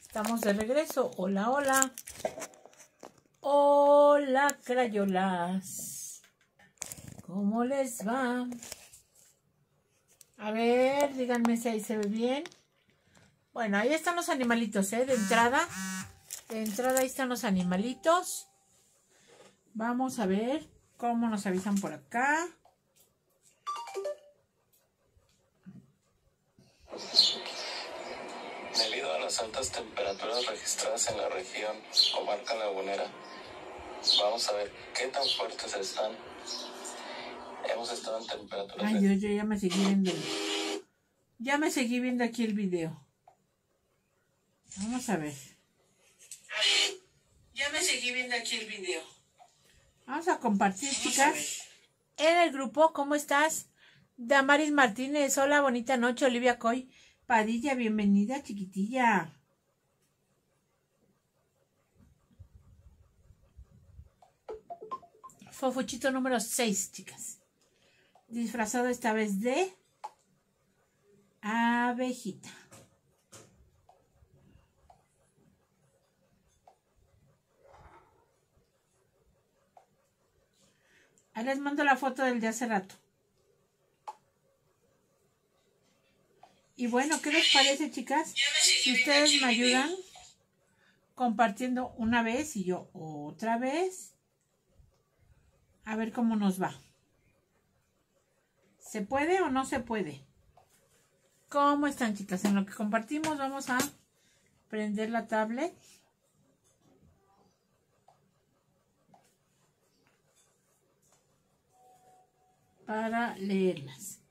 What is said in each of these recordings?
Estamos de regreso. Hola, hola. Hola, crayolas. ¿Cómo les va? A ver, díganme si ahí se ve bien. Bueno, ahí están los animalitos, ¿eh? De entrada. De entrada ahí están los animalitos. Vamos a ver cómo nos avisan por acá. Debido a las altas temperaturas registradas en la región comarca lagunera, vamos a ver qué tan fuertes están. Hemos estado en temperaturas Ay, yo, yo ya me seguí viendo. Ya me seguí viendo aquí el video. Vamos a ver. Ya me seguí viendo aquí el video. Vamos a compartir, chicas. En el grupo, ¿cómo estás? Damaris Martínez, hola, bonita noche. Olivia Coy Padilla, bienvenida, chiquitilla. Fofuchito número 6, chicas. Disfrazado esta vez de abejita. Ahí les mando la foto del de hace rato. Y bueno, ¿qué les parece, chicas? Si ustedes me ayudan compartiendo una vez y yo otra vez. A ver cómo nos va. ¿Se puede o no se puede? ¿Cómo están, chicas? En lo que compartimos vamos a prender la tablet. para leerlas.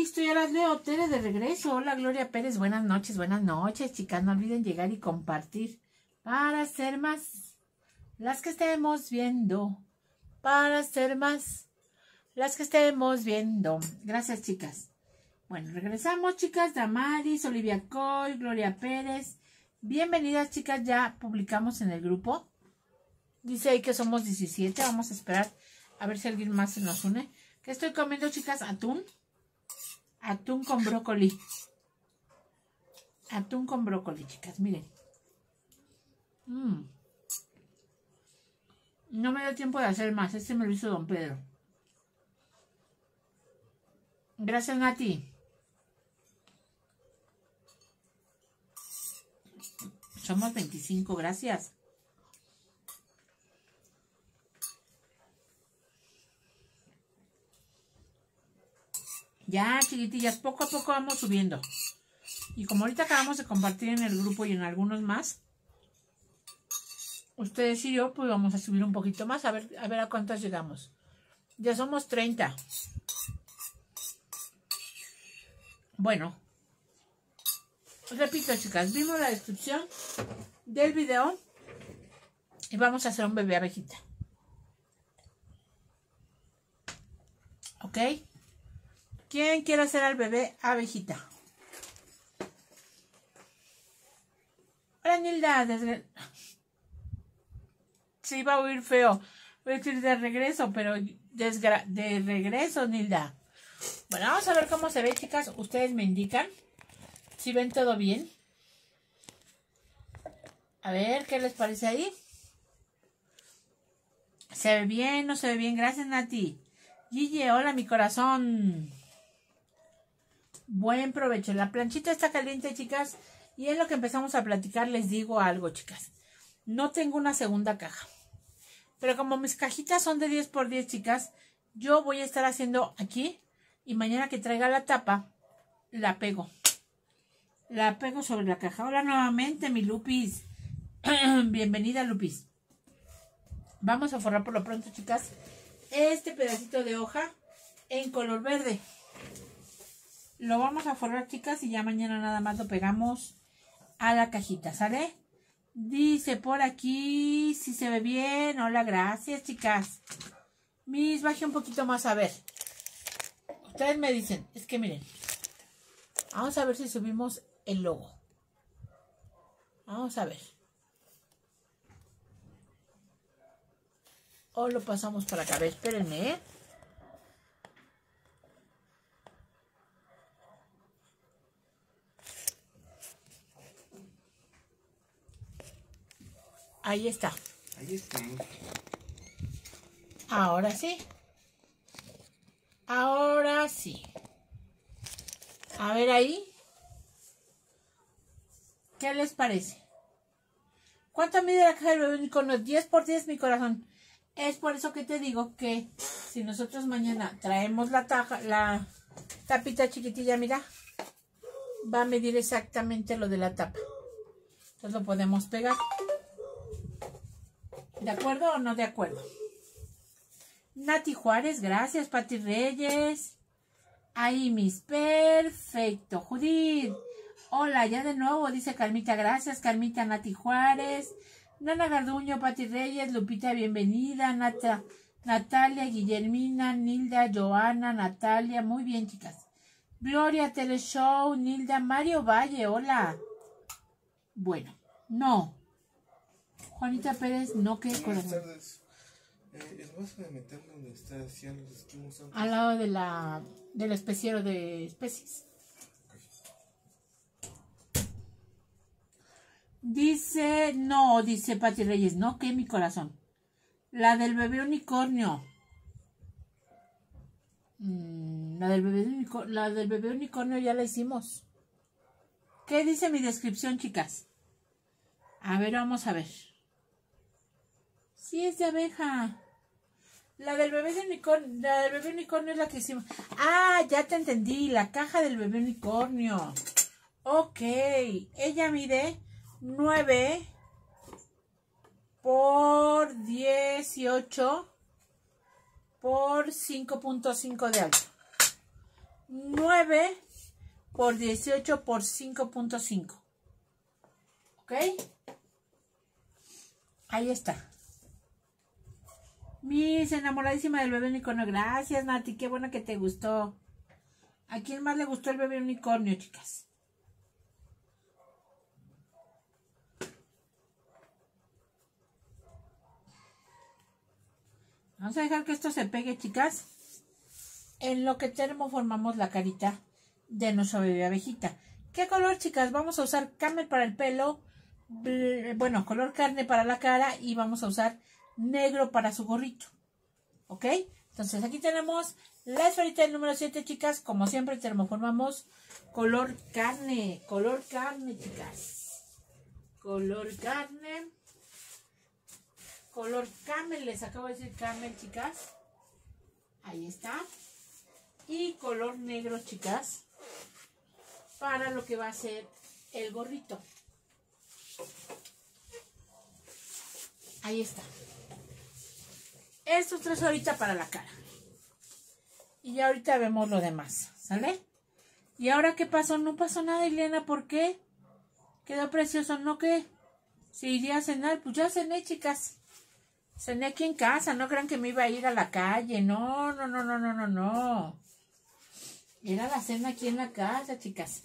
Listo, ya las leo. Tere de regreso. Hola, Gloria Pérez. Buenas noches, buenas noches, chicas. No olviden llegar y compartir para ser más las que estemos viendo. Para ser más las que estemos viendo. Gracias, chicas. Bueno, regresamos, chicas. Damaris, Olivia Coy, Gloria Pérez. Bienvenidas, chicas. Ya publicamos en el grupo. Dice ahí que somos 17. Vamos a esperar a ver si alguien más se nos une. ¿Qué estoy comiendo, chicas? Atún. Atún con brócoli. Atún con brócoli, chicas, miren. Mm. No me da tiempo de hacer más. Este me lo hizo don Pedro. Gracias, Nati. Somos 25, gracias. Ya, chiquitillas, poco a poco vamos subiendo. Y como ahorita acabamos de compartir en el grupo y en algunos más, ustedes y yo, pues vamos a subir un poquito más, a ver a, ver a cuántas llegamos. Ya somos 30. Bueno, repito, chicas, vimos la descripción del video y vamos a hacer un bebé abejita. ¿Ok? ¿Quién quiere hacer al bebé abejita? Hola, Nilda. Sí, va a oír feo. Voy a decir de regreso, pero de regreso, Nilda. Bueno, vamos a ver cómo se ve, chicas. Ustedes me indican si ven todo bien. A ver, ¿qué les parece ahí? ¿Se ve bien? ¿No se ve bien? Gracias, Nati. Gigi, hola, mi corazón. Buen provecho. La planchita está caliente, chicas. Y en lo que empezamos a platicar les digo algo, chicas. No tengo una segunda caja. Pero como mis cajitas son de 10 por 10, chicas, yo voy a estar haciendo aquí. Y mañana que traiga la tapa, la pego. La pego sobre la caja. Hola nuevamente, mi Lupis. Bienvenida, Lupis. Vamos a forrar por lo pronto, chicas, este pedacito de hoja en color verde. Lo vamos a forrar, chicas, y ya mañana nada más lo pegamos a la cajita, ¿sale? Dice por aquí, si se ve bien. Hola, gracias, chicas. Mis, baje un poquito más a ver. Ustedes me dicen, es que miren. Vamos a ver si subimos el logo. Vamos a ver. O lo pasamos para acá. A ver, espérenme, ¿eh? Ahí está. Ahí está. Ahora sí. Ahora sí. A ver ahí. ¿Qué les parece? ¿Cuánto mide la caja del bebé unicornio? 10 por 10, mi corazón. Es por eso que te digo que si nosotros mañana traemos la taja, la tapita chiquitilla, mira, va a medir exactamente lo de la tapa. Entonces lo podemos pegar. ¿De acuerdo o no de acuerdo? Nati Juárez, gracias. Pati Reyes. Ahí, mis. Perfecto. Judith. Hola, ya de nuevo, dice Carmita. Gracias, Carmita. Nati Juárez. Nana Garduño, Pati Reyes. Lupita, bienvenida. Nata, Natalia, Guillermina, Nilda, Joana, Natalia. Muy bien, chicas. Gloria Teleshow, Nilda, Mario Valle. Hola. Bueno, no. Juanita Pérez, no que Buenas tardes. Eh, ¿El vaso de metal donde está hacían los esquimos antes? Al lado de la del especiero de especies. Dice, no, dice Pati Reyes, no, que mi corazón. La del bebé unicornio. Mm, la, del bebé unicornio la del bebé unicornio ya la hicimos. ¿Qué dice mi descripción, chicas? A ver, vamos a ver. Sí, es de abeja. La del bebé de unicornio, la del bebé unicornio es la que hicimos. Ah, ya te entendí, la caja del bebé unicornio. Ok, ella mide 9 por 18 por 5.5 de alto. 9 por 18 por 5.5. ¿Ok? Ahí está. Mis enamoradísima del bebé unicornio. Gracias, Nati. Qué bueno que te gustó. ¿A quién más le gustó el bebé unicornio, chicas? Vamos a dejar que esto se pegue, chicas. En lo que termoformamos la carita de nuestra bebé abejita. ¿Qué color, chicas? Vamos a usar camel para el pelo. Bueno, color carne para la cara. Y vamos a usar negro para su gorrito. ¿Ok? Entonces aquí tenemos la esferita del número 7, chicas. Como siempre, termoformamos color carne. Color carne, chicas. Color carne. Color camel. Les acabo de decir camel, chicas. Ahí está. Y color negro, chicas. Para lo que va a ser el gorrito. Ahí está. Estos tres ahorita para la cara. Y ya ahorita vemos lo demás, ¿sale? ¿Y ahora qué pasó? No pasó nada, Elena, ¿por qué? Quedó precioso, ¿no qué? Si iría a cenar, pues ya cené, chicas. Cené aquí en casa, no crean que me iba a ir a la calle. No, no, no, no, no, no, no. Era la cena aquí en la casa, chicas.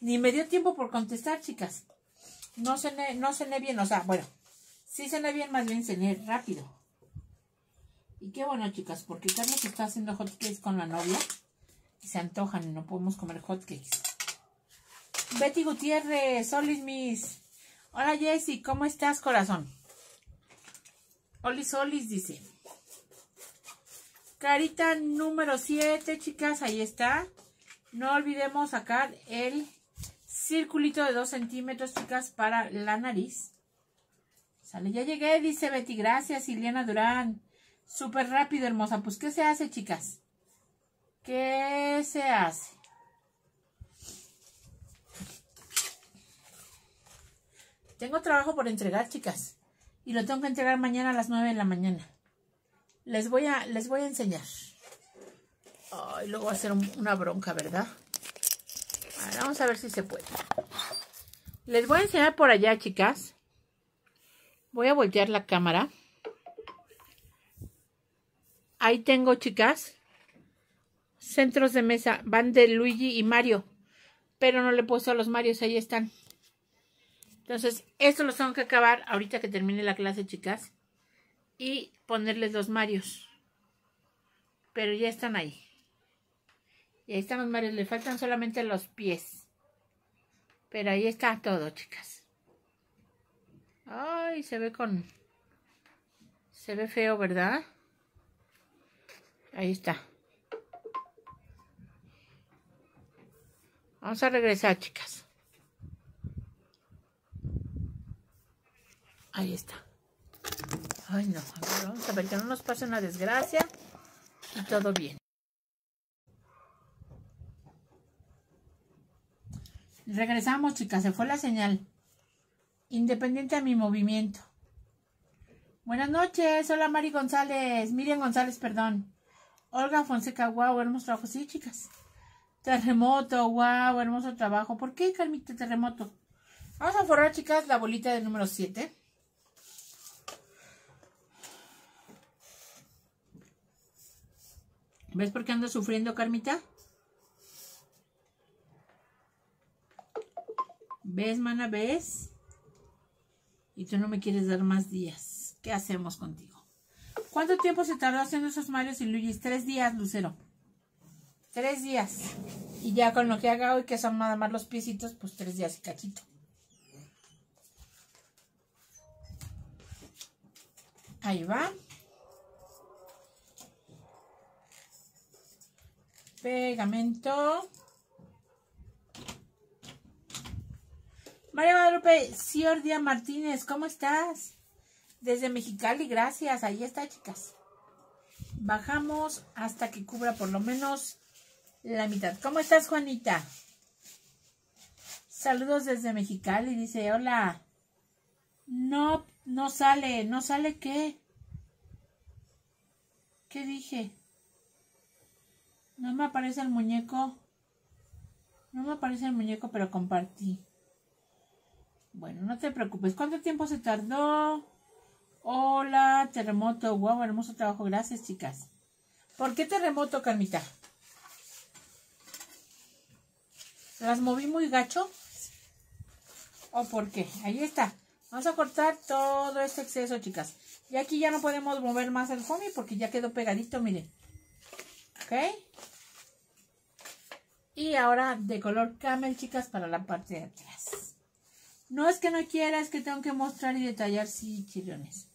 Ni me dio tiempo por contestar, chicas. No cené, no cené bien, o sea, bueno, sí cené bien, más bien cené rápido. Y qué bueno, chicas, porque Carlos está haciendo hotcakes con la novia. Y se antojan y no podemos comer hotcakes. Betty Gutiérrez, Solis Miss. Hola Jessy, ¿cómo estás, corazón? Oli Solis dice. Carita número 7, chicas, ahí está. No olvidemos sacar el circulito de 2 centímetros, chicas, para la nariz. Sale, ya llegué, dice Betty. Gracias, Ileana Durán. Súper rápido, hermosa. Pues, ¿qué se hace, chicas? ¿Qué se hace? Tengo trabajo por entregar, chicas. Y lo tengo que entregar mañana a las 9 de la mañana. Les voy a, les voy a enseñar. Ay, luego va a ser un- una bronca, ¿verdad? Vamos a ver si se puede. Les voy a enseñar por allá, chicas. Voy a voltear la cámara. Ahí tengo, chicas. Centros de mesa. Van de Luigi y Mario. Pero no le he puesto a los Marios. Ahí están. Entonces, esto los tengo que acabar ahorita que termine la clase, chicas. Y ponerles los Marios. Pero ya están ahí. Y ahí están los Marios. Le faltan solamente los pies. Pero ahí está todo, chicas. Ay, se ve con... Se ve feo, ¿verdad? Ahí está. Vamos a regresar, chicas. Ahí está. Ay, no. A ver, vamos a ver que no nos pase una desgracia. Y todo bien. Regresamos, chicas. Se fue la señal. Independiente a mi movimiento. Buenas noches. Hola, Mari González. Miriam González, perdón. Olga Fonseca, wow, hermoso trabajo. Sí, chicas. Terremoto, wow, hermoso trabajo. ¿Por qué, Carmita, terremoto? Vamos a forrar, chicas, la bolita del número 7. ¿Ves por qué ando sufriendo, Carmita? ¿Ves, mana? ¿Ves? Y tú no me quieres dar más días. ¿Qué hacemos contigo? ¿Cuánto tiempo se tardó haciendo esos Marios y Luigis? Tres días, Lucero. Tres días. Y ya con lo que haga hoy, que son nada más los piecitos, pues tres días y cachito. Ahí va. Pegamento. María Guadalupe Ciordia Martínez, ¿cómo estás? Desde Mexicali, gracias. Ahí está, chicas. Bajamos hasta que cubra por lo menos la mitad. ¿Cómo estás, Juanita? Saludos desde Mexicali. Dice, hola. No, no sale. ¿No sale qué? ¿Qué dije? No me aparece el muñeco. No me aparece el muñeco, pero compartí. Bueno, no te preocupes. ¿Cuánto tiempo se tardó? Hola, terremoto. Wow, hermoso trabajo. Gracias, chicas. ¿Por qué terremoto, Carmita? ¿Las moví muy gacho? ¿O por qué? Ahí está. Vamos a cortar todo este exceso, chicas. Y aquí ya no podemos mover más el foamy porque ya quedó pegadito, miren. ¿Ok? Y ahora de color camel, chicas, para la parte de atrás. No es que no quiera, es que tengo que mostrar y detallar, sí, chillones.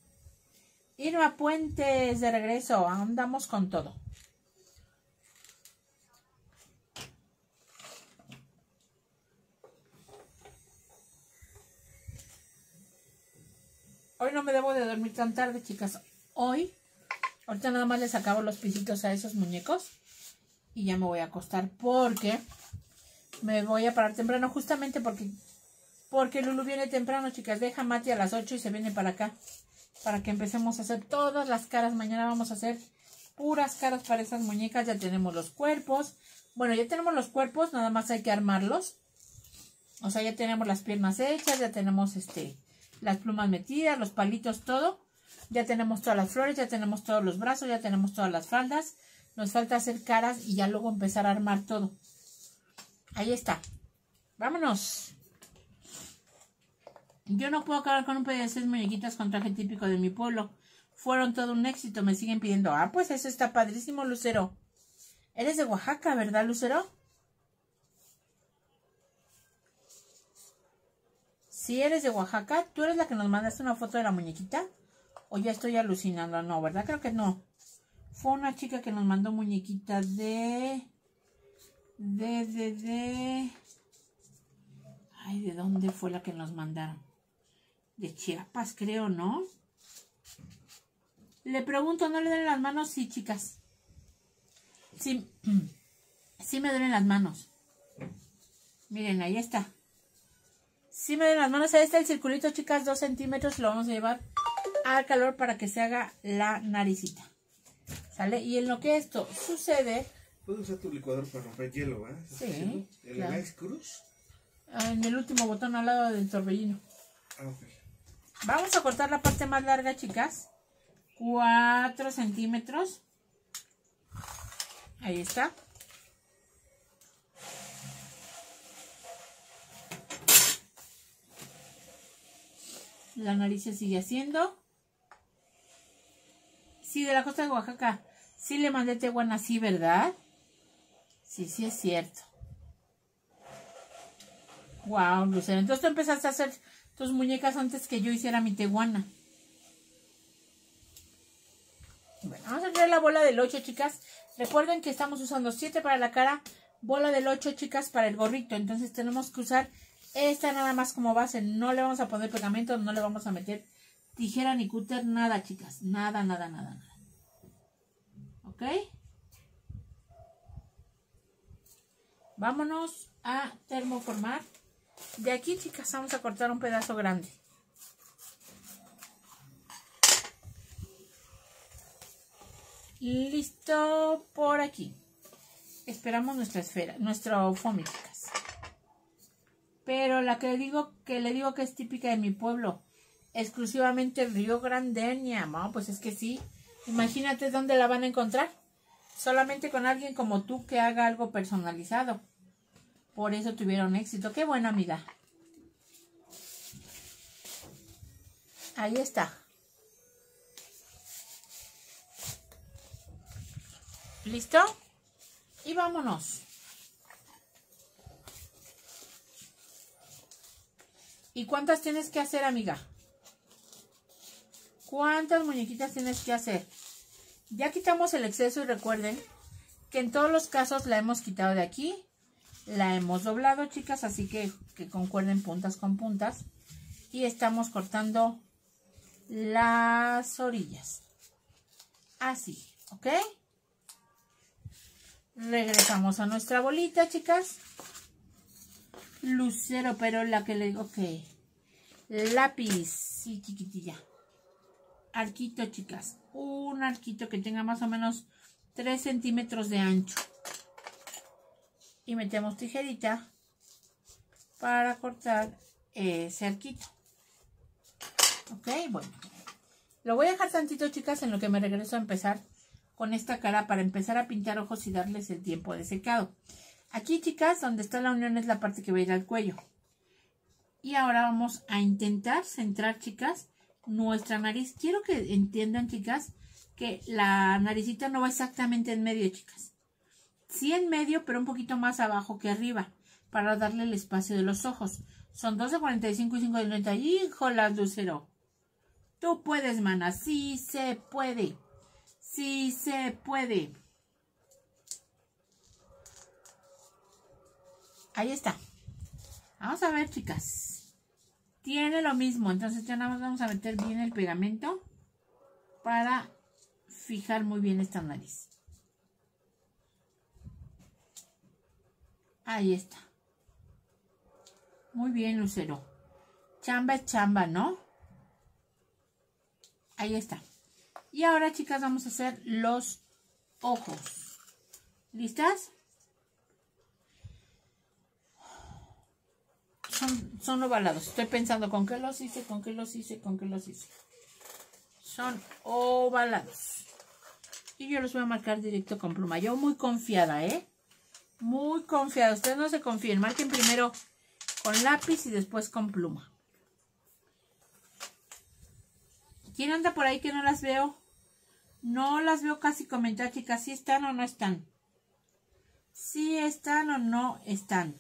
Irma Puentes, de regreso, andamos con todo. Hoy no me debo de dormir tan tarde, chicas. Hoy, ahorita nada más les acabo los pisitos a esos muñecos. Y ya me voy a acostar porque me voy a parar temprano justamente porque porque Lulu viene temprano, chicas. Deja a Mati a las 8 y se viene para acá. Para que empecemos a hacer todas las caras. Mañana vamos a hacer puras caras para esas muñecas. Ya tenemos los cuerpos. Bueno, ya tenemos los cuerpos. Nada más hay que armarlos. O sea, ya tenemos las piernas hechas. Ya tenemos este las plumas metidas, los palitos, todo. Ya tenemos todas las flores. Ya tenemos todos los brazos. Ya tenemos todas las faldas. Nos falta hacer caras y ya luego empezar a armar todo. Ahí está. Vámonos. Yo no puedo acabar con un pedido de seis muñequitas con traje típico de mi pueblo. Fueron todo un éxito, me siguen pidiendo. Ah, pues eso está padrísimo, Lucero. Eres de Oaxaca, ¿verdad, Lucero? Si eres de Oaxaca, ¿tú eres la que nos mandaste una foto de la muñequita? ¿O ya estoy alucinando? No, ¿verdad? Creo que no. Fue una chica que nos mandó muñequita de... De, de, de... Ay, ¿de dónde fue la que nos mandaron? De Chiapas, creo, ¿no? Le pregunto, ¿no le duelen las manos? Sí, chicas. Sí, sí me duelen las manos. Miren, ahí está. Si me den las manos, ahí está el circulito, chicas, dos centímetros, lo vamos a llevar al calor para que se haga la naricita. ¿Sale? Y en lo que esto sucede... Puedes usar tu licuador para romper hielo, ¿eh? Sí, ¿El claro. Ice Crush? ah, En el último botón al lado del torbellino. Ah, ok. Vamos a cortar la parte más larga, chicas. 4 centímetros. Ahí está. La nariz se sigue haciendo. Sí, de la costa de Oaxaca. Sí le mandé tehuana, sí, ¿verdad? Sí, sí es cierto. Wow, Lucero. Entonces tú empezaste a hacer muñecas antes que yo hiciera mi tehuana. Bueno, vamos a traer la bola del 8, chicas. Recuerden que estamos usando 7 para la cara, bola del 8, chicas, para el gorrito. Entonces tenemos que usar esta nada más como base. No le vamos a poner pegamento, no le vamos a meter tijera ni cúter, nada, chicas. Nada, nada, nada, nada. ¿Ok? Vámonos a termoformar. De aquí, chicas, vamos a cortar un pedazo grande. Listo por aquí. Esperamos nuestra esfera, nuestro foamy, chicas. Pero la que le digo que le digo que es típica de mi pueblo, exclusivamente Río Grandeña, ¿no? Pues es que sí. Imagínate dónde la van a encontrar. Solamente con alguien como tú que haga algo personalizado. Por eso tuvieron éxito. Qué buena amiga. Ahí está. ¿Listo? Y vámonos. ¿Y cuántas tienes que hacer, amiga? ¿Cuántas muñequitas tienes que hacer? Ya quitamos el exceso y recuerden que en todos los casos la hemos quitado de aquí. La hemos doblado, chicas, así que, que concuerden puntas con puntas. Y estamos cortando las orillas. Así, ¿ok? Regresamos a nuestra bolita, chicas. Lucero, pero la que le digo que... Lápiz, sí, chiquitilla. Arquito, chicas. Un arquito que tenga más o menos 3 centímetros de ancho. Y metemos tijerita para cortar ese arquito. Ok, bueno. Lo voy a dejar tantito, chicas, en lo que me regreso a empezar con esta cara para empezar a pintar ojos y darles el tiempo de secado. Aquí, chicas, donde está la unión es la parte que va a ir al cuello. Y ahora vamos a intentar centrar, chicas, nuestra nariz. Quiero que entiendan, chicas, que la naricita no va exactamente en medio, chicas. Sí en medio, pero un poquito más abajo que arriba, para darle el espacio de los ojos. Son 2 de 45 y 5 de 90. ¡Híjolas, Lucero! Tú puedes, mana. Sí se puede. Sí se puede. Ahí está. Vamos a ver, chicas. Tiene lo mismo. Entonces ya nada más vamos a meter bien el pegamento para fijar muy bien esta nariz. Ahí está. Muy bien, Lucero. Chamba es chamba, ¿no? Ahí está. Y ahora, chicas, vamos a hacer los ojos. ¿Listas? Son, son ovalados. Estoy pensando con qué los hice, con qué los hice, con qué los hice. Son ovalados. Y yo los voy a marcar directo con pluma. Yo muy confiada, ¿eh? Muy confiada. Ustedes no se confíen. Marquen primero con lápiz y después con pluma. ¿Quién anda por ahí que no las veo? No las veo casi comentar, chicas. ¿Sí están o no están? ¿Sí están o no están?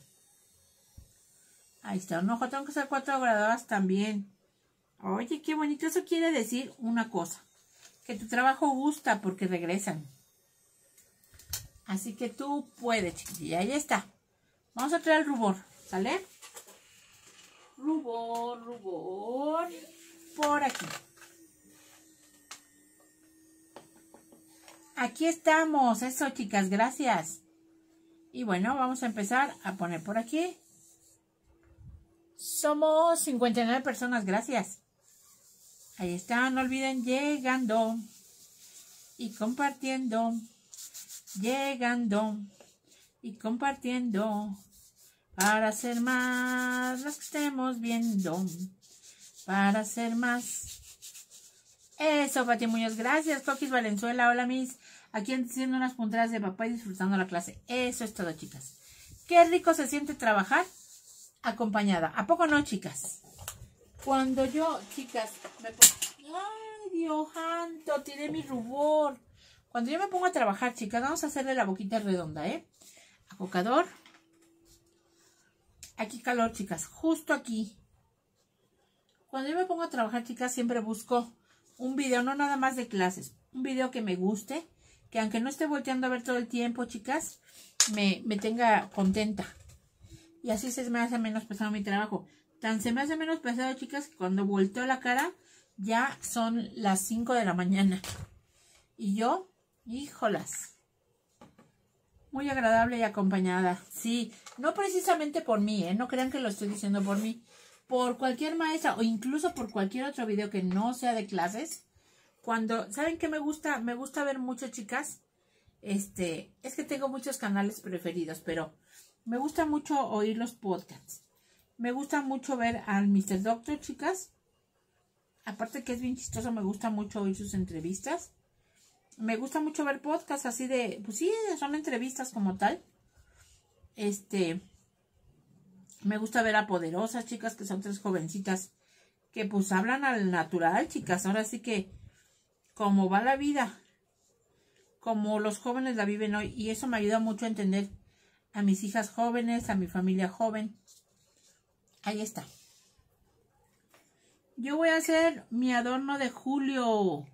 Ahí está, un ojo. Tengo que hacer cuatro graduadas también. Oye, qué bonito. Eso quiere decir una cosa. Que tu trabajo gusta porque regresan. Así que tú puedes, chiquitilla. Ahí está. Vamos a traer el rubor. ¿Sale? Rubor, rubor. Por aquí. Aquí estamos. Eso, chicas. Gracias. Y bueno, vamos a empezar a poner por aquí Somos 59 personas, gracias. Ahí está, no olviden llegando y compartiendo, llegando y compartiendo para hacer más las que estemos viendo, para hacer más. Eso, Pati Muñoz, gracias. Coquis Valenzuela, hola mis. Aquí haciendo unas puntadas de papá y disfrutando la clase. Eso es todo, chicas. Qué rico se siente trabajar acompañada. ¿A poco no, chicas? Cuando yo, chicas, me. ¡Ay, Dios santo! Tiré mi rubor. Cuando yo me pongo a trabajar, chicas, vamos a hacerle la boquita redonda, ¿eh? Acocador. Aquí calor, chicas. Justo aquí. Cuando yo me pongo a trabajar, chicas, siempre busco un video, no nada más de clases. Un video que me guste. Que aunque no esté volteando a ver todo el tiempo, chicas, me, me tenga contenta. Y así se me hace menos pesado mi trabajo. Tan se me hace menos pesado, chicas, que cuando volteo la cara ya son las 5 de la mañana. Y yo, híjolas. Muy agradable y acompañada. Sí, no precisamente por mí, ¿eh? No crean que lo estoy diciendo por mí. Por cualquier maestra o incluso por cualquier otro video que no sea de clases. Cuando, ¿saben qué me gusta? Me gusta ver mucho, chicas. Este, es que tengo muchos canales preferidos, pero me gusta mucho oír los podcasts. Me gusta mucho ver al Mr. Doctor, chicas. Aparte que es bien chistoso, me gusta mucho oír sus entrevistas. Me gusta mucho ver podcasts así de, pues sí, son entrevistas como tal. Este, me gusta ver a Poderosas, chicas, que son tres jovencitas que pues hablan al natural, chicas. Ahora sí que, como va la vida, como los jóvenes la viven hoy. Y eso me ayuda mucho a entender a mis hijas jóvenes, a mi familia joven. Ahí está. Yo voy a hacer mi adorno de julio.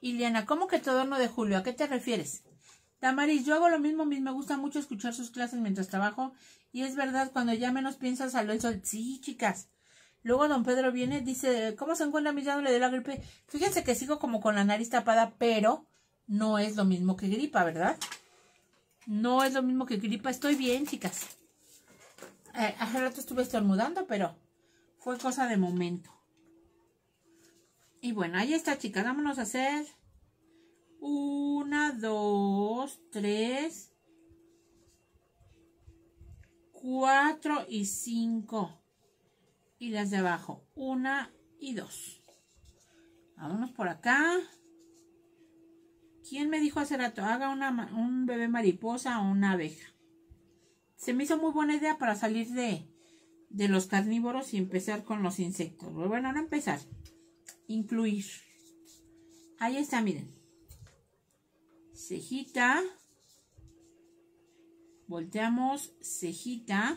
Iliana, ¿cómo que tu adorno de julio? ¿A qué te refieres? Damaris, yo hago lo mismo, me gusta mucho escuchar sus clases mientras trabajo. Y es verdad, cuando ya menos piensas salió el sol. Sí, chicas. Luego don Pedro viene, dice, ¿cómo se encuentra mi le de la gripe? Fíjense que sigo como con la nariz tapada, pero no es lo mismo que gripa, ¿verdad? No es lo mismo que gripa. Estoy bien, chicas. Eh, hace rato estuve estornudando, pero fue cosa de momento. Y bueno, ahí está, chicas. Vámonos a hacer una, dos, tres, cuatro y cinco. Y las de abajo, una y dos. Vámonos por acá. ¿Quién me dijo hace rato? Haga una, un bebé mariposa o una abeja. Se me hizo muy buena idea para salir de, de los carnívoros y empezar con los insectos. Bueno, no empezar. Incluir. Ahí está, miren. Cejita. Volteamos cejita.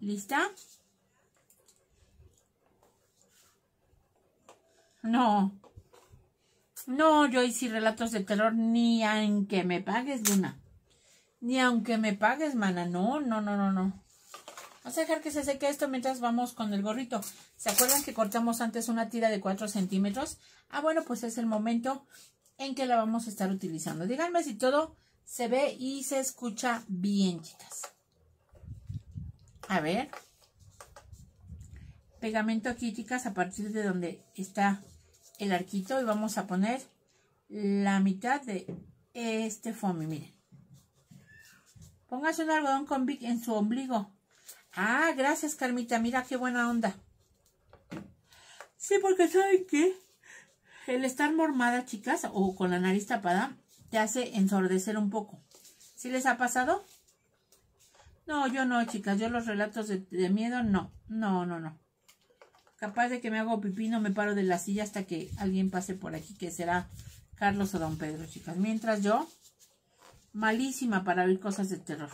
¿Lista? No. No, yo hice relatos de terror ni aunque me pagues, Luna. Ni aunque me pagues, mana. No, no, no, no, no. Vamos a dejar que se seque esto mientras vamos con el gorrito. ¿Se acuerdan que cortamos antes una tira de 4 centímetros? Ah, bueno, pues es el momento en que la vamos a estar utilizando. Díganme si todo se ve y se escucha bien, chicas. A ver. Pegamento aquí, chicas, a partir de donde está el arquito y vamos a poner la mitad de este foamy, miren. Póngase un algodón con Vic en su ombligo. Ah, gracias, Carmita. Mira qué buena onda. Sí, porque ¿saben qué? El estar mormada, chicas, o con la nariz tapada, te hace ensordecer un poco. ¿Sí les ha pasado? No, yo no, chicas. Yo los relatos de, miedo, no. No, no, no. Capaz de que me hago pipí, no me paro de la silla hasta que alguien pase por aquí, que será Carlos o Don Pedro, chicas. Mientras yo, malísima para ver cosas de terror.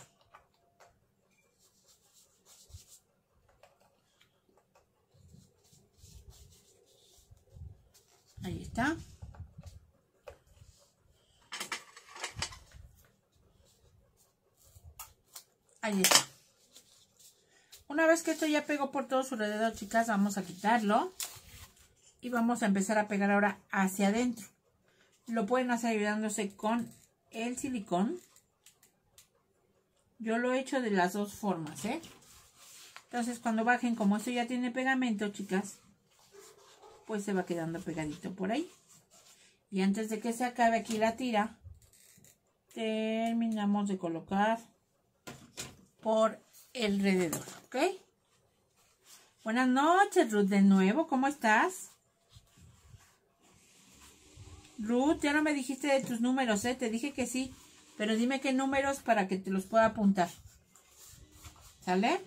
Ahí está. Ahí está. Una vez que esto ya pegó por todo su alrededor, chicas, vamos a quitarlo. Y vamos a empezar a pegar ahora hacia adentro. Lo pueden hacer ayudándose con el silicón. Yo lo he hecho de las dos formas, ¿eh? Entonces, cuando bajen, como esto ya tiene pegamento, chicas, pues se va quedando pegadito por ahí. Y antes de que se acabe aquí la tira, terminamos de colocar por alrededor, ¿ok? Buenas noches, Ruth, de nuevo, ¿cómo estás? Ruth, ya no me dijiste de tus números, ¿eh? Te dije que sí, pero dime qué números para que te los pueda apuntar. ¿Sale?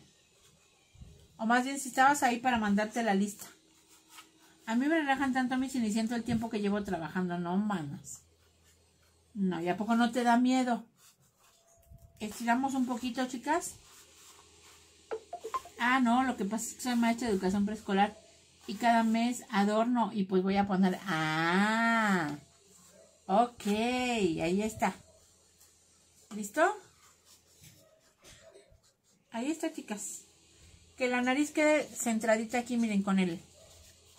O más bien si estabas ahí para mandarte la lista. A mí me relajan tanto a mí si siento el tiempo que llevo trabajando, no manas. No, ¿y a poco no te da miedo? Estiramos un poquito, chicas. Ah, no, lo que pasa es que soy maestra de educación preescolar y cada mes adorno y pues voy a poner... Ah, ok, ahí está. ¿Listo? Ahí está, chicas. Que la nariz quede centradita aquí, miren, con el,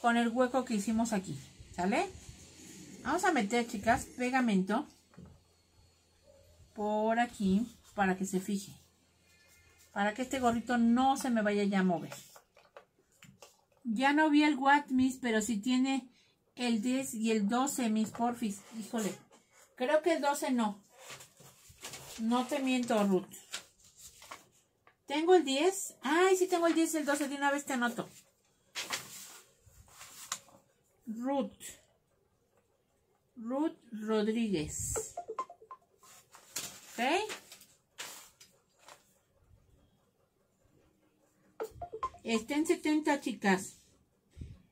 con el hueco que hicimos aquí. ¿Sale? Vamos a meter, chicas, pegamento por aquí para que se fije. Para que este gorrito no se me vaya ya a mover. Ya no vi el Watt, Miss, pero si tiene el 10 y el 12, Miss Porfis. Híjole. Creo que el 12 no. No te miento, Ruth. ¿Tengo el 10? Ay, sí tengo el 10 y el 12. De una vez te anoto. Ruth. Ruth Rodríguez. ¿Ok? Está en 70, chicas.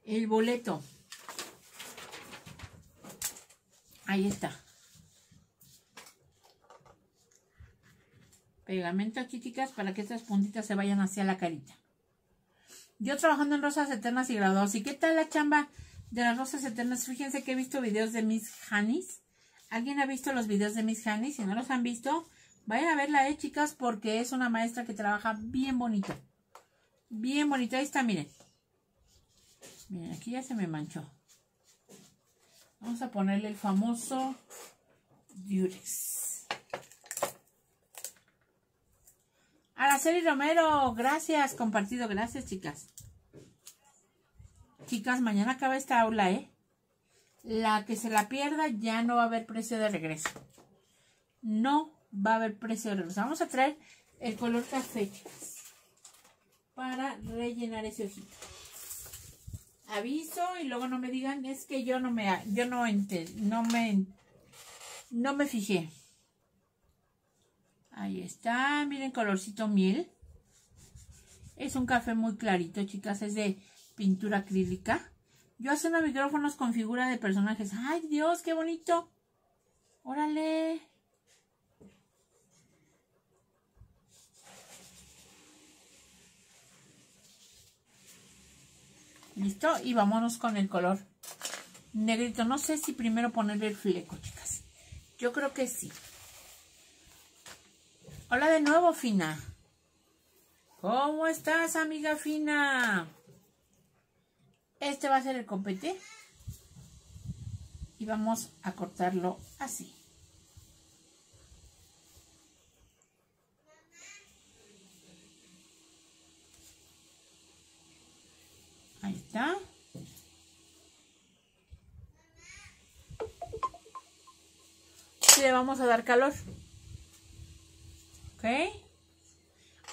El boleto. Ahí está. Pegamento aquí, chicas, para que estas puntitas se vayan hacia la carita. Yo trabajando en Rosas Eternas y Graduados. ¿Y qué tal la chamba de las Rosas Eternas? Fíjense que he visto videos de Miss Hanis. ¿Alguien ha visto los videos de Miss Hanis? Si no los han visto, vayan a verla, eh, chicas, porque es una maestra que trabaja bien bonito. Bien bonita. Ahí está, miren. Miren, aquí ya se me manchó. Vamos a ponerle el famoso Durex. Araceli Romero, gracias, compartido, gracias, chicas. Chicas, mañana acaba esta aula, ¿eh? La que se la pierda ya no va a haber precio de regreso. No va a haber precio de regreso. Vamos a traer el color café, para rellenar ese ojito. Aviso y luego no me digan, es que yo no me, yo no, no me, no me fijé. Ahí está, miren colorcito miel. Es un café muy clarito, chicas, es de pintura acrílica. Yo haciendo micrófonos con figura de personajes. ¡Ay, Dios, qué bonito! ¡Órale! ¿Listo? Y vámonos con el color negrito. No sé si primero ponerle el fleco, chicas. Yo creo que sí. Hola de nuevo, Fina. ¿Cómo estás, amiga Fina? Este va a ser el copete. Y vamos a cortarlo así. Ahí está. Le vamos a dar calor. ¿Ok?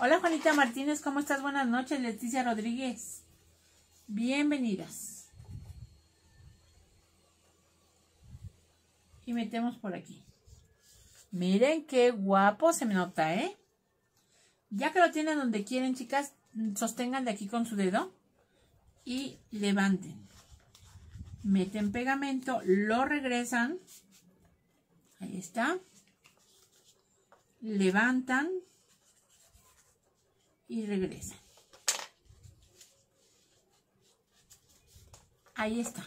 Hola Juanita Martínez, ¿cómo estás? Buenas noches. Leticia Rodríguez. Bienvenidas. Y metemos por aquí. Miren qué guapo se me nota, ¿eh? Ya que lo tienen donde quieren, chicas, sostengan de aquí con su dedo y levanten. Meten pegamento, lo regresan. Ahí está. Levantan y regresan. Ahí está.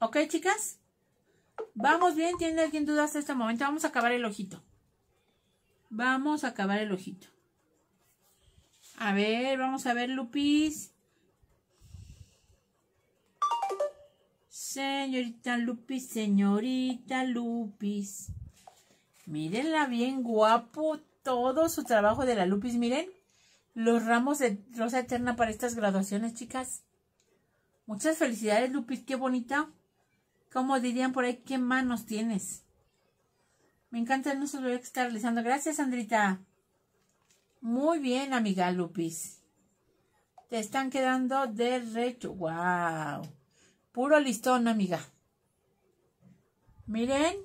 ¿Ok, chicas? Vamos bien, ¿tiene alguien dudas hasta este momento? Vamos a acabar el ojito. Vamos a acabar el ojito. A ver, vamos a ver, Lupis. Señorita Lupis, señorita Lupis. Mírenla bien guapo. Todo su trabajo de la Lupis. Miren los ramos de rosa eterna para estas graduaciones, chicas. Muchas felicidades, Lupis. Qué bonita. Como dirían por ahí, qué manos tienes. Me encanta el nuestro que está realizando. Gracias, Andrita. Muy bien, amiga Lupis. Te están quedando de recho. Wow. Puro listón, amiga. Miren.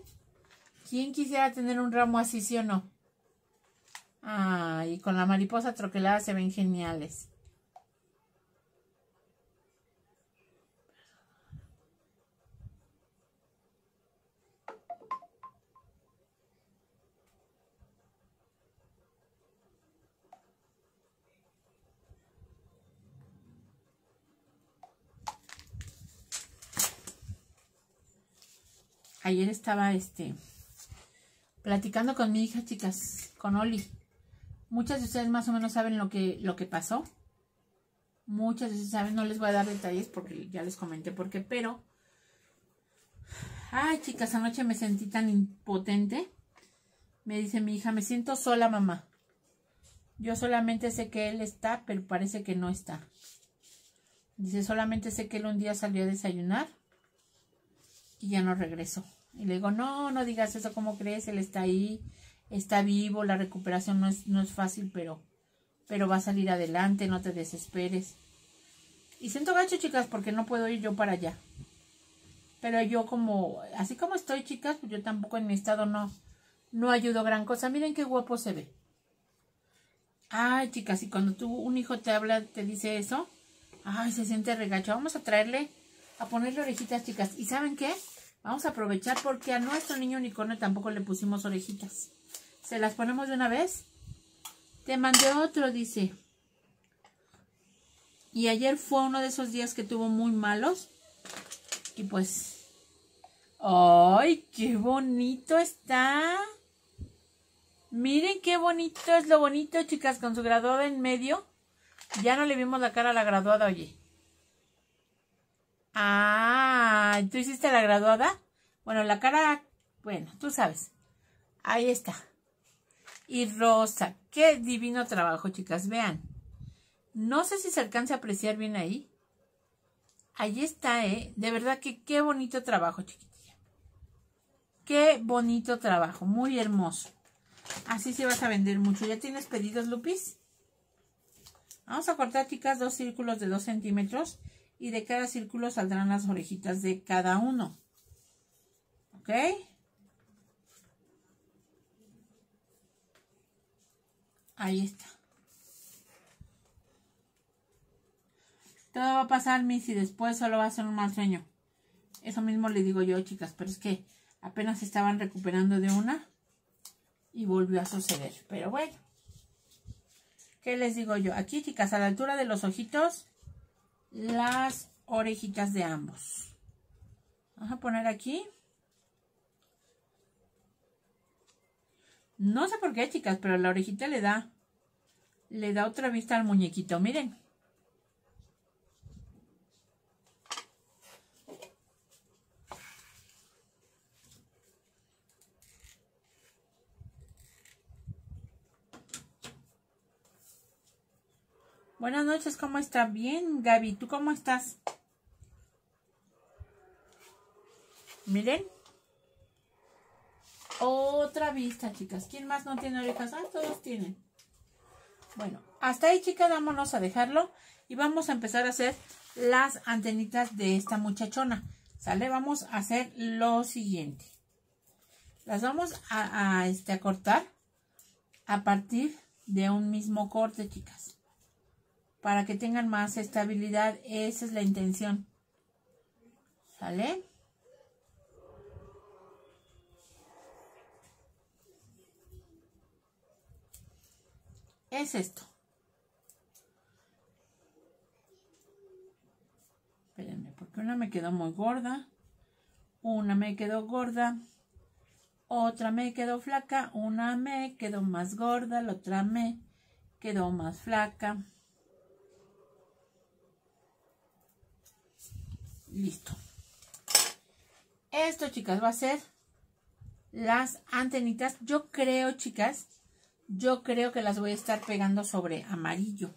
¿Quién quisiera tener un ramo así, sí o no? Ah, y con la mariposa troquelada se ven geniales. Ayer estaba este platicando con mi hija, chicas, con Oli. Muchas de ustedes más o menos saben lo que, lo que pasó. Muchas de ustedes saben, no les voy a dar detalles porque ya les comenté por qué, pero... Ay, chicas, anoche me sentí tan impotente. Me dice mi hija, me siento sola, mamá. Yo solamente sé que él está, pero parece que no está. Dice, solamente sé que él un día salió a desayunar y ya no regresó. Y le digo, no, no digas eso, ¿cómo crees? Él está ahí, está vivo, la recuperación no es, no es fácil, pero, pero va a salir adelante, no te desesperes. Y siento gacho, chicas, porque no puedo ir yo para allá. Pero yo como, así como estoy, chicas, pues yo tampoco en mi estado no, no ayudo gran cosa. Miren qué guapo se ve. Ay, chicas, y cuando tú, un hijo te habla, te dice eso, ay, se siente regacho. Vamos a traerle, a ponerle orejitas, chicas. ¿Y saben qué? Vamos a aprovechar porque a nuestro niño unicornio tampoco le pusimos orejitas. ¿Se las ponemos de una vez? Te mandé otro, dice. Y ayer fue uno de esos días que tuvo muy malos. Y pues... ¡Ay, qué bonito está! Miren qué bonito es lo bonito, chicas, con su graduada en medio. Ya no le vimos la cara a la graduada, oye. Ah, ¿tú hiciste la graduada? Bueno, la cara, bueno, tú sabes. Ahí está. Y rosa. Qué divino trabajo, chicas. Vean. No sé si se alcanza a apreciar bien ahí. Ahí está, ¿eh? De verdad que qué bonito trabajo, chiquitilla. Qué bonito trabajo. Muy hermoso. Así se vas a vender mucho. ¿Ya tienes pedidos, Lupis? Vamos a cortar, chicas, dos círculos de dos centímetros y de cada círculo saldrán las orejitas de cada uno. ¿Ok? Ahí está. Todo va a pasar, Miss, y después solo va a ser un mal sueño. Eso mismo le digo yo, chicas, pero es que apenas estaban recuperando de una y volvió a suceder. Pero bueno. ¿Qué les digo yo? Aquí, chicas, a la altura de los ojitos las orejitas de ambos. Vamos a poner aquí. No sé por qué, chicas, pero la orejita le da, le da otra vista al muñequito. Miren. Buenas noches, ¿cómo está? Bien, Gaby, ¿tú cómo estás? Miren. Otra vista, chicas. ¿Quién más no tiene orejas? Ah, todos tienen. Bueno, hasta ahí, chicas, vámonos a dejarlo. Y vamos a empezar a hacer las antenitas de esta muchachona. ¿Sale? Vamos a hacer lo siguiente. Las vamos a, a, este, a cortar a partir de un mismo corte, chicas para que tengan más estabilidad. Esa es la intención. ¿Sale? Es esto. Espérenme, porque una me quedó muy gorda. Una me quedó gorda. Otra me quedó flaca. Una me quedó más gorda. La otra me quedó más flaca. Listo. Esto, chicas, va a ser las antenitas. Yo creo, chicas, yo creo que las voy a estar pegando sobre amarillo.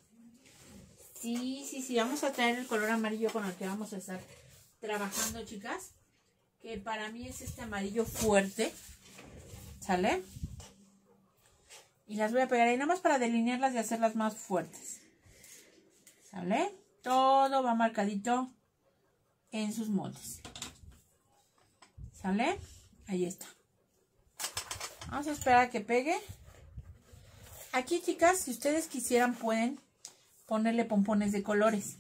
Sí, sí, sí, vamos a traer el color amarillo con el que vamos a estar trabajando, chicas. Que para mí es este amarillo fuerte. ¿Sale? Y las voy a pegar ahí nada más para delinearlas y hacerlas más fuertes. ¿Sale? Todo va marcadito en sus moldes. ¿Sale? Ahí está. Vamos a esperar a que pegue. Aquí, chicas, si ustedes quisieran, pueden ponerle pompones de colores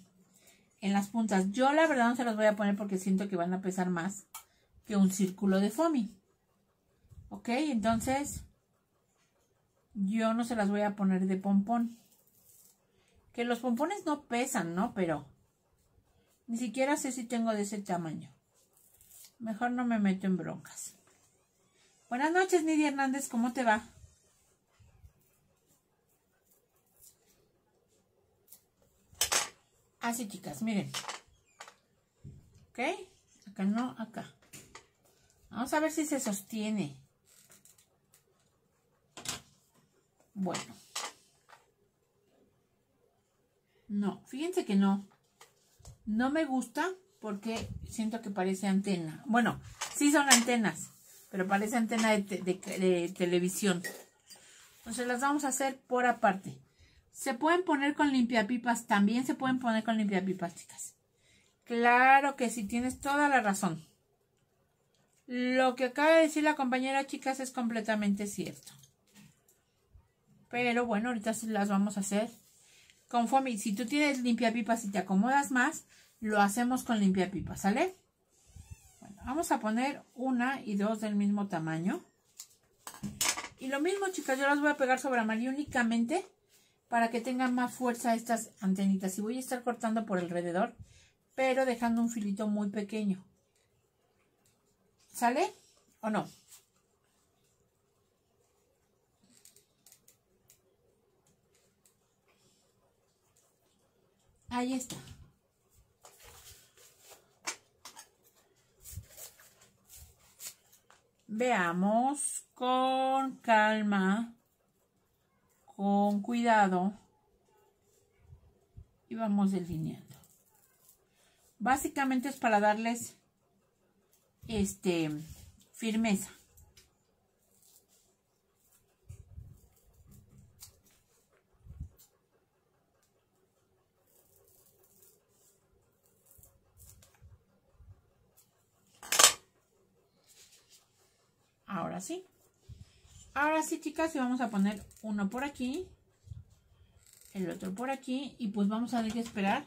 en las puntas. Yo, la verdad, no se los voy a poner porque siento que van a pesar más que un círculo de foamy. ¿Ok? Entonces, yo no se las voy a poner de pompón. Que los pompones no pesan, ¿no? Pero ni siquiera sé si tengo de ese tamaño. Mejor no me meto en broncas. Buenas noches, Nidia Hernández. ¿Cómo te va? Así, chicas, miren. ¿Ok? Acá no, acá. Vamos a ver si se sostiene. Bueno. No, fíjense que no. No me gusta porque siento que parece antena. Bueno, sí son antenas, pero parece antena de, televisión. Entonces las vamos a hacer por aparte. Se pueden poner con limpiapipas, también se pueden poner con limpiapipas, chicas. Claro que sí, tienes toda la razón. Lo que acaba de decir la compañera, chicas, es completamente cierto. Pero bueno, ahorita las vamos a hacer conforme. Si tú tienes limpia pipas y te acomodas más, lo hacemos con limpia pipas, ¿sale? Bueno, vamos a poner una y dos del mismo tamaño. Y lo mismo, chicas, yo las voy a pegar sobre amarillo únicamente para que tengan más fuerza estas antenitas. Y voy a estar cortando por alrededor, pero dejando un filito muy pequeño. ¿Sale o no? Ahí está. Veamos con calma, con cuidado y vamos delineando. Básicamente es para darles este firmeza. Ahora sí. Chicas, y vamos a poner uno por aquí. El otro por aquí. Y pues vamos a que esperar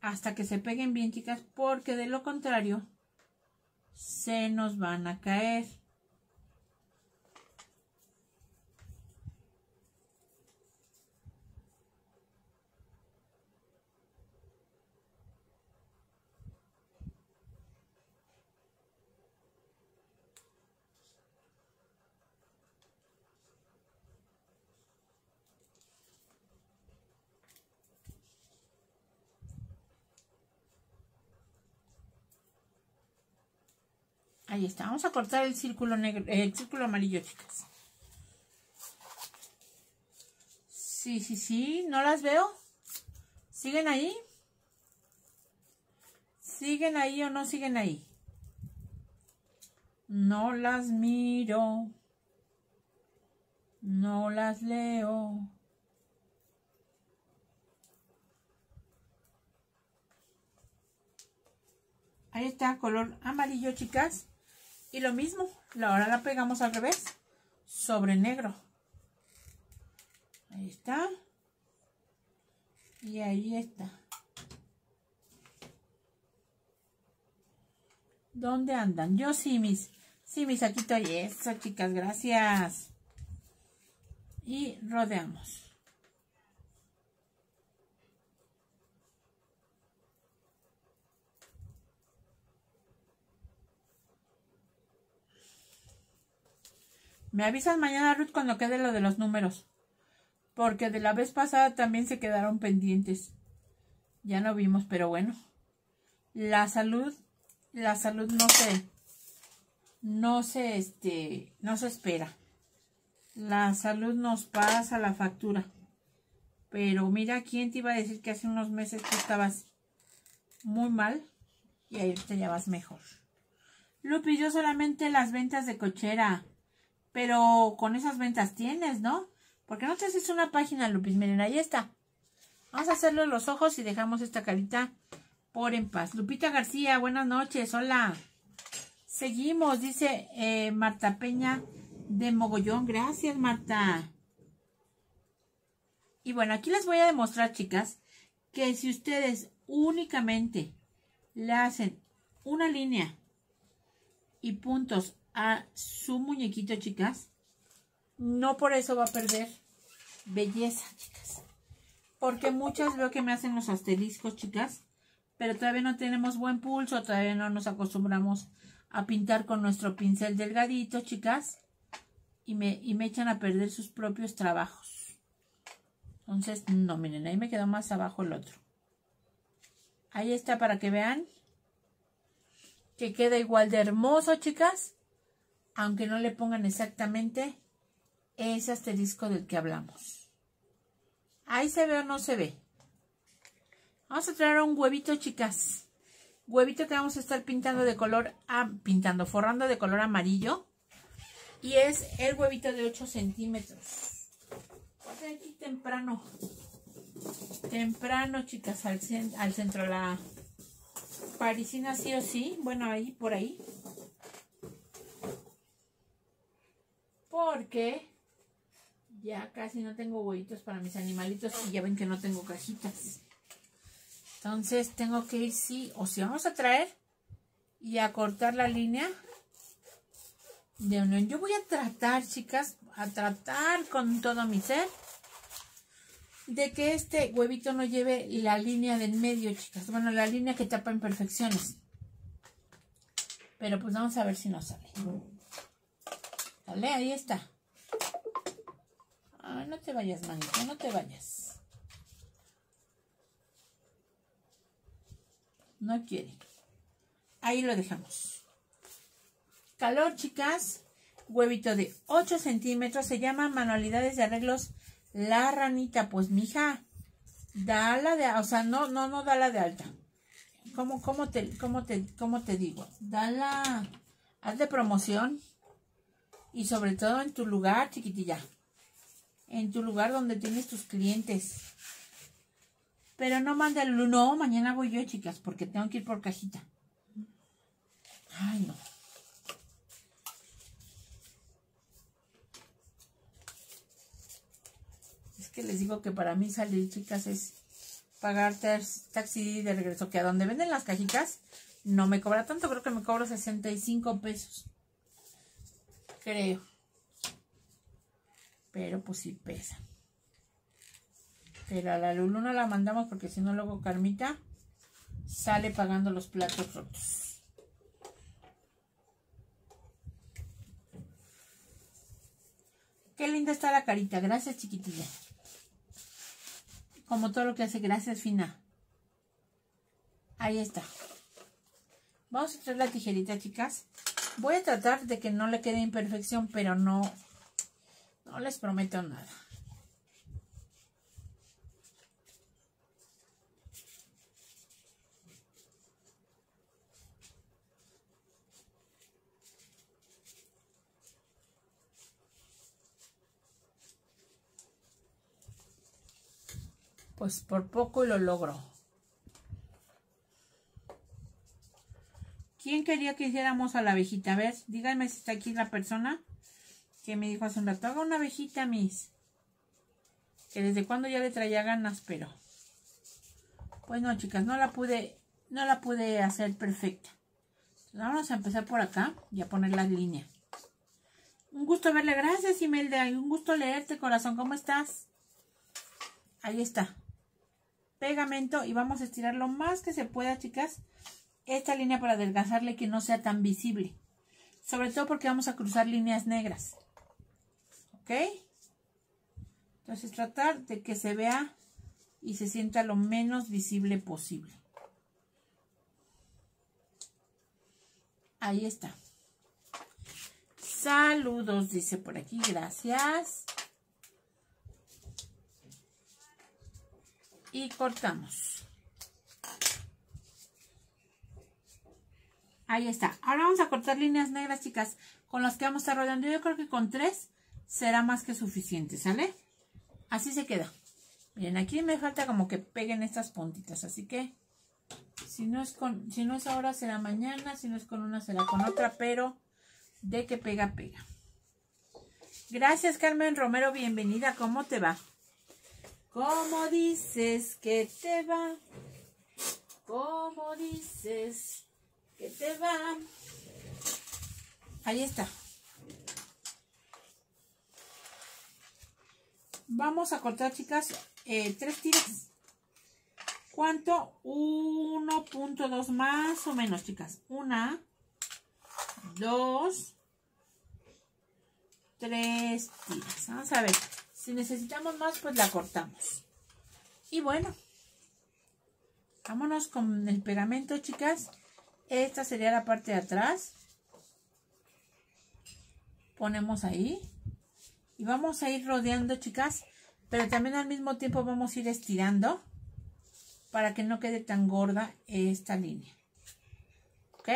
hasta que se peguen bien, chicas. Porque de lo contrario, se nos van a caer. Ahí está. Vamos a cortar el círculo negro, el círculo amarillo, chicas. Sí, sí, sí. ¿No las veo? ¿Siguen ahí? ¿Siguen ahí o no siguen ahí? No las miro. No las leo. Ahí está, color amarillo, chicas. Y lo mismo, ahora la pegamos al revés, sobre negro. Ahí está. Y ahí está. ¿Dónde andan? Yo sí, mis, sí, mis, aquí estoy. Eso, chicas, gracias. Y rodeamos. Me avisas mañana, Ruth, cuando quede lo de los números. Porque de la vez pasada también se quedaron pendientes. Ya no vimos, pero bueno. La salud, la salud no se, no se, este, no se espera. La salud nos pasa la factura. Pero mira, ¿quién te iba a decir que hace unos meses tú estabas muy mal y ahorita ya vas mejor? Lupi, yo solamente las ventas de cochera. Pero con esas ventas tienes, ¿no? Porque no te haces una página, Lupis. Miren, ahí está. Vamos a hacerle los ojos y dejamos esta carita por en paz. Lupita García, buenas noches. Hola. Seguimos, dice eh, Marta Peña de Mogollón. Gracias, Marta. Y bueno, aquí les voy a demostrar, chicas, que si ustedes únicamente le hacen una línea y puntos a su muñequito, chicas, no por eso va a perder belleza, chicas. Porque muchas veo que me hacen los asteriscos, chicas, pero todavía no tenemos buen pulso, todavía no nos acostumbramos a pintar con nuestro pincel delgadito, chicas, y me, y me echan a perder sus propios trabajos. Entonces, no, miren, ahí me quedó más abajo el otro. Ahí está para que vean que queda igual de hermoso, chicas, aunque no le pongan exactamente ese asterisco del que hablamos. Ahí se ve o no se ve. Vamos a traer un huevito, chicas. Huevito que vamos a estar pintando de color, pintando, forrando de color amarillo. Y es el huevito de 8 centímetros. Aquí temprano. Temprano, chicas, al, al centro. La parisina sí o sí. Bueno, ahí, por ahí. Porque ya casi no tengo huevitos para mis animalitos y ya ven que no tengo cajitas. Entonces tengo que ir sí o si vamos a traer y a cortar la línea de unión. Yo voy a tratar, chicas, a tratar con todo mi ser de que este huevito no lleve la línea del medio, chicas. Bueno, la línea que tapa imperfecciones. Pero pues vamos a ver si nos sale. Vale, ahí está. Ah, no te vayas, manito, no te vayas. No quiere. Ahí lo dejamos. Calor, chicas. Huevito de 8 centímetros. Se llama Manualidades de Arreglos La Ranita. Pues, mija, dala de... O sea, no, no, no dala de alta. ¿Cómo, cómo, te, cómo, te, ¿Cómo te digo? Dala... Haz de promoción. Y sobre todo en tu lugar, chiquitilla en tu lugar donde tienes tus clientes. Pero no mándalo, no, mañana voy yo, chicas, porque tengo que ir por cajita. Ay, no. Es que les digo que para mí salir, chicas, es pagar taxi de regreso, que a donde venden las cajitas no me cobra tanto, creo que me cobro 65 pesos. Creo. Pero pues sí pesa. Pero a la Lulu no la mandamos porque si no luego Carmita sale pagando los platos rotos. Qué linda está la carita. Gracias, chiquitilla. Como todo lo que hace. Gracias, Fina. Ahí está. Vamos a traer la tijerita, chicas. Voy a tratar de que no le quede imperfección, pero no no les prometo nada. Pues por poco lo logro. ¿Quién quería que hiciéramos a la abejita? A ver, díganme si está aquí la persona que me dijo hace un rato, haga una abejita, mis. Que desde cuando ya le traía ganas, pero... Pues no, chicas, no la pude, no la pude hacer perfecta. Vamos a empezar por acá y a poner las líneas. Un gusto verle. Gracias, Imelda. Un gusto leerte, corazón. ¿Cómo estás? Ahí está. Pegamento. Y vamos a estirar lo más que se pueda, chicas. Esta línea para adelgazarle que no sea tan visible. Sobre todo porque vamos a cruzar líneas negras. ¿Ok? Entonces tratar de que se vea y se sienta lo menos visible posible. Ahí está. Saludos, dice por aquí, gracias. Y cortamos. Ahí está. Ahora vamos a cortar líneas negras, chicas, con las que vamos a rodeando. Yo creo que con tres será más que suficiente, ¿sale? Así se queda. Bien, aquí me falta como que peguen estas puntitas, así que si no es con, si no es ahora será mañana, si no es con una será con otra, pero de que pega, pega. Gracias Carmen Romero, bienvenida, ¿cómo te va? ¿Cómo dices que te va? ¿Cómo dices que te va? Ahí está. Vamos a cortar, chicas, eh, tres tiras. ¿Cuánto? 1.2 más o menos, chicas. Una, dos, tres tiras. Vamos a ver. Si necesitamos más, pues la cortamos. Y bueno, vámonos con el pegamento, chicas. Esta sería la parte de atrás. Ponemos ahí. Y vamos a ir rodeando, chicas. Pero también al mismo tiempo vamos a ir estirando para que no quede tan gorda esta línea. ¿Ok?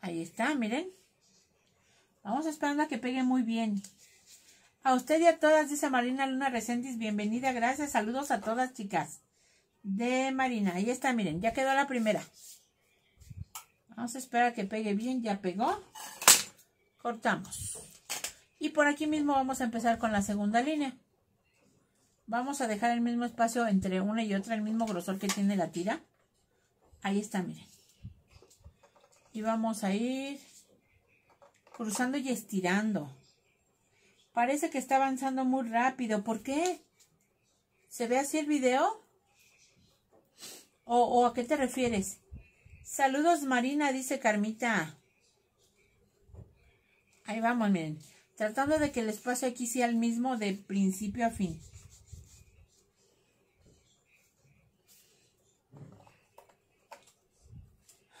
Ahí está, miren. Vamos esperando a que pegue muy bien. A usted y a todas, dice Marina Luna Resendiz, bienvenida, gracias, saludos a todas, chicas. De Marina, ahí está, miren, ya quedó la primera. Vamos a esperar que pegue bien, ya pegó. Cortamos. Y por aquí mismo vamos a empezar con la segunda línea. Vamos a dejar el mismo espacio entre una y otra, el mismo grosor que tiene la tira. Ahí está, miren. Y vamos a ir cruzando y estirando. Parece que está avanzando muy rápido. ¿Por qué? ¿Se ve así el video? ¿O, a qué te refieres? Saludos Marina, dice Carmita. Ahí vamos, miren. Tratando de que el espacio aquí sea el mismo de principio a fin.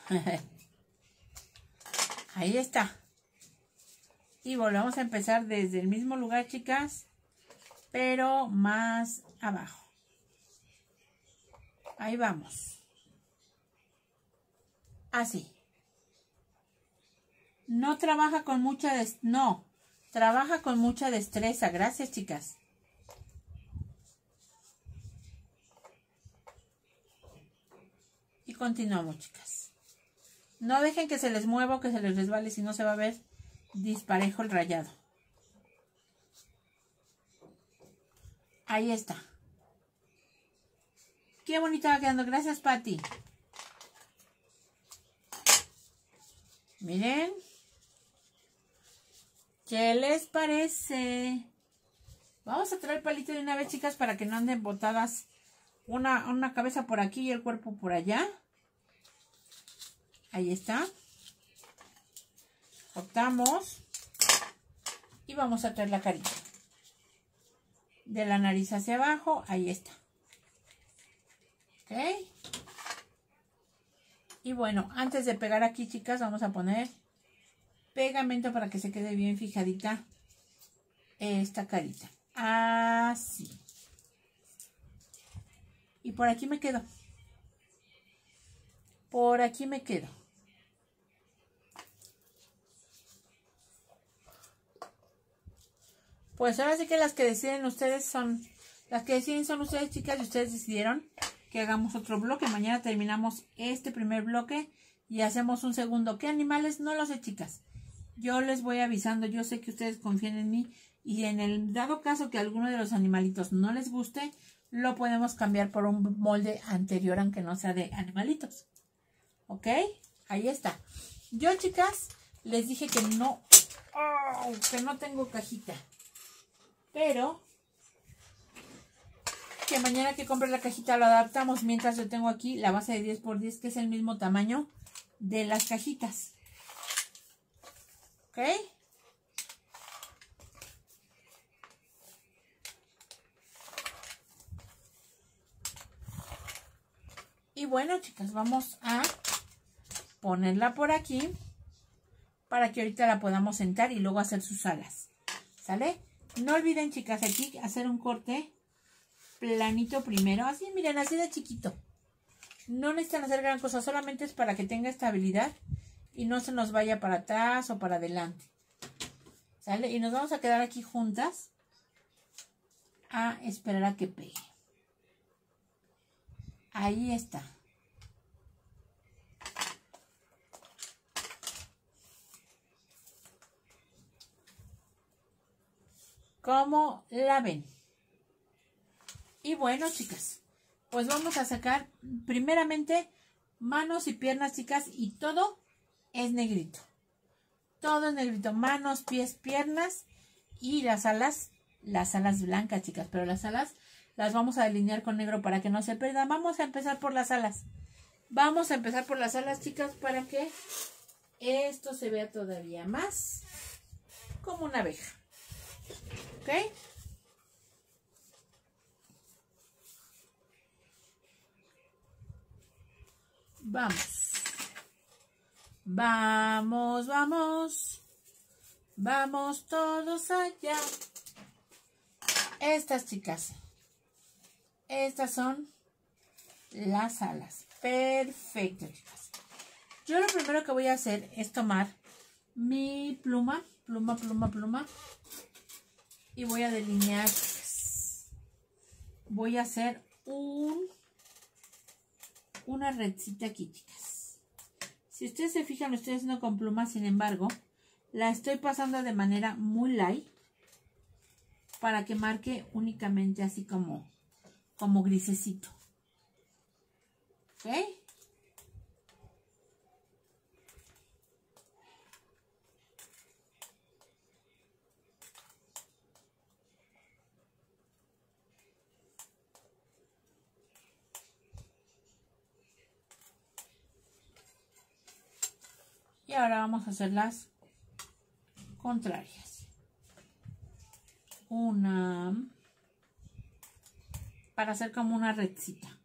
Ahí está. Y volvemos a empezar desde el mismo lugar, chicas, pero más abajo. Ahí vamos. Así. No trabaja con mucha... No, trabaja con mucha destreza. Gracias, chicas. Y continuamos, chicas. No dejen que se les mueva o que se les resbale, si no se va a ver disparejo el rayado. Ahí está. Qué bonita va quedando. Gracias, Patti. Miren. ¿Qué les parece? Vamos a traer palito de una vez, chicas, para que no anden botadas una, una cabeza por aquí y el cuerpo por allá. Ahí está. Cortamos. Y vamos a traer la carita. De la nariz hacia abajo. Ahí está. ¿Ok? Y bueno, antes de pegar aquí, chicas, vamos a poner pegamento para que se quede bien fijadita esta carita. Así. Y por aquí me quedo. Por aquí me quedo. Pues ahora sí que las que deciden ustedes son, las que deciden son ustedes chicas y ustedes decidieron que hagamos otro bloque. Mañana terminamos este primer bloque y hacemos un segundo. ¿Qué animales? No lo sé chicas. Yo les voy avisando, yo sé que ustedes confían en mí y en el dado caso que alguno de los animalitos no les guste, lo podemos cambiar por un molde anterior aunque no sea de animalitos. ¿Ok? Ahí está. Yo chicas les dije que no, que no tengo cajita. Pero que mañana que compre la cajita lo adaptamos mientras yo tengo aquí la base de 10 x 10 que es el mismo tamaño de las cajitas. ¿Ok? Y bueno, chicas, vamos a ponerla por aquí para que ahorita la podamos sentar y luego hacer sus alas. ¿Sale? No olviden, chicas, aquí hacer un corte planito primero. Así, miren, así de chiquito. No necesitan hacer gran cosa, solamente es para que tenga estabilidad y no se nos vaya para atrás o para adelante. ¿Sale? Y nos vamos a quedar aquí juntas a esperar a que pegue. Ahí está. ¿Cómo la ven? Y bueno, chicas, pues vamos a sacar primeramente manos y piernas, chicas, y todo es negrito. Todo es negrito, manos, pies, piernas y las alas, las alas blancas, chicas, pero las alas las vamos a delinear con negro para que no se pierdan. Vamos a empezar por las alas. Vamos a empezar por las alas, chicas, para que esto se vea todavía más como una abeja. ¿Ok? Vamos. Vamos, vamos. Vamos todos allá. Estas chicas. Estas son las alas. Perfecto, chicas. Yo lo primero que voy a hacer es tomar mi pluma, pluma, pluma, pluma. Y voy a delinear. Voy a hacer un una redcita aquí, chicas. Si ustedes se fijan, lo estoy haciendo con pluma, sin embargo, la estoy pasando de manera muy light para que marque únicamente así como, como grisecito. ¿Ok? Y ahora vamos a hacer las contrarias. Una para hacer como una redcita.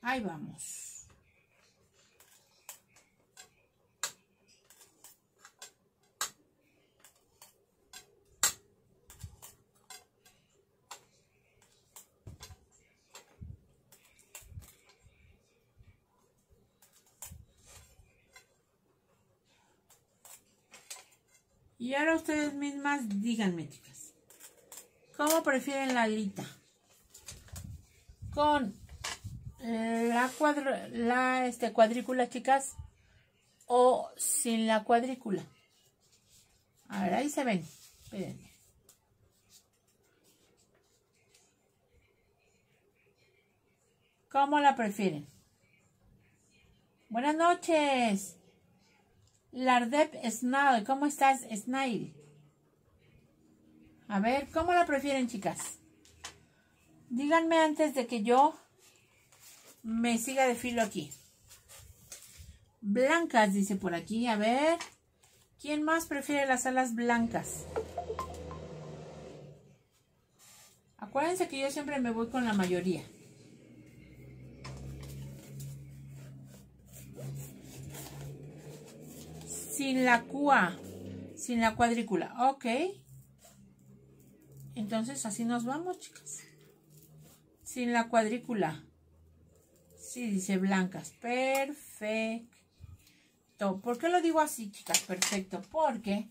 Ahí vamos. Y ahora ustedes mismas díganme, chicas. ¿Cómo prefieren la alita? ¿Con la, la este, cuadrícula, chicas? ¿O sin la cuadrícula? A ver, ahí se ven. Espérenme. ¿Cómo la prefieren? Buenas noches. Lardep Snail. ¿Cómo estás, Snail? A ver, ¿cómo la prefieren, chicas? Díganme antes de que yo me siga de filo aquí. Blancas, dice por aquí. A ver. ¿Quién más prefiere las alas blancas? Acuérdense que yo siempre me voy con la mayoría. Sin la cua, sin la cuadrícula. Ok. Entonces así nos vamos, chicas. Sin la cuadrícula. Sí, dice blancas. Perfecto. ¿Por qué lo digo así, chicas? Perfecto. Porque,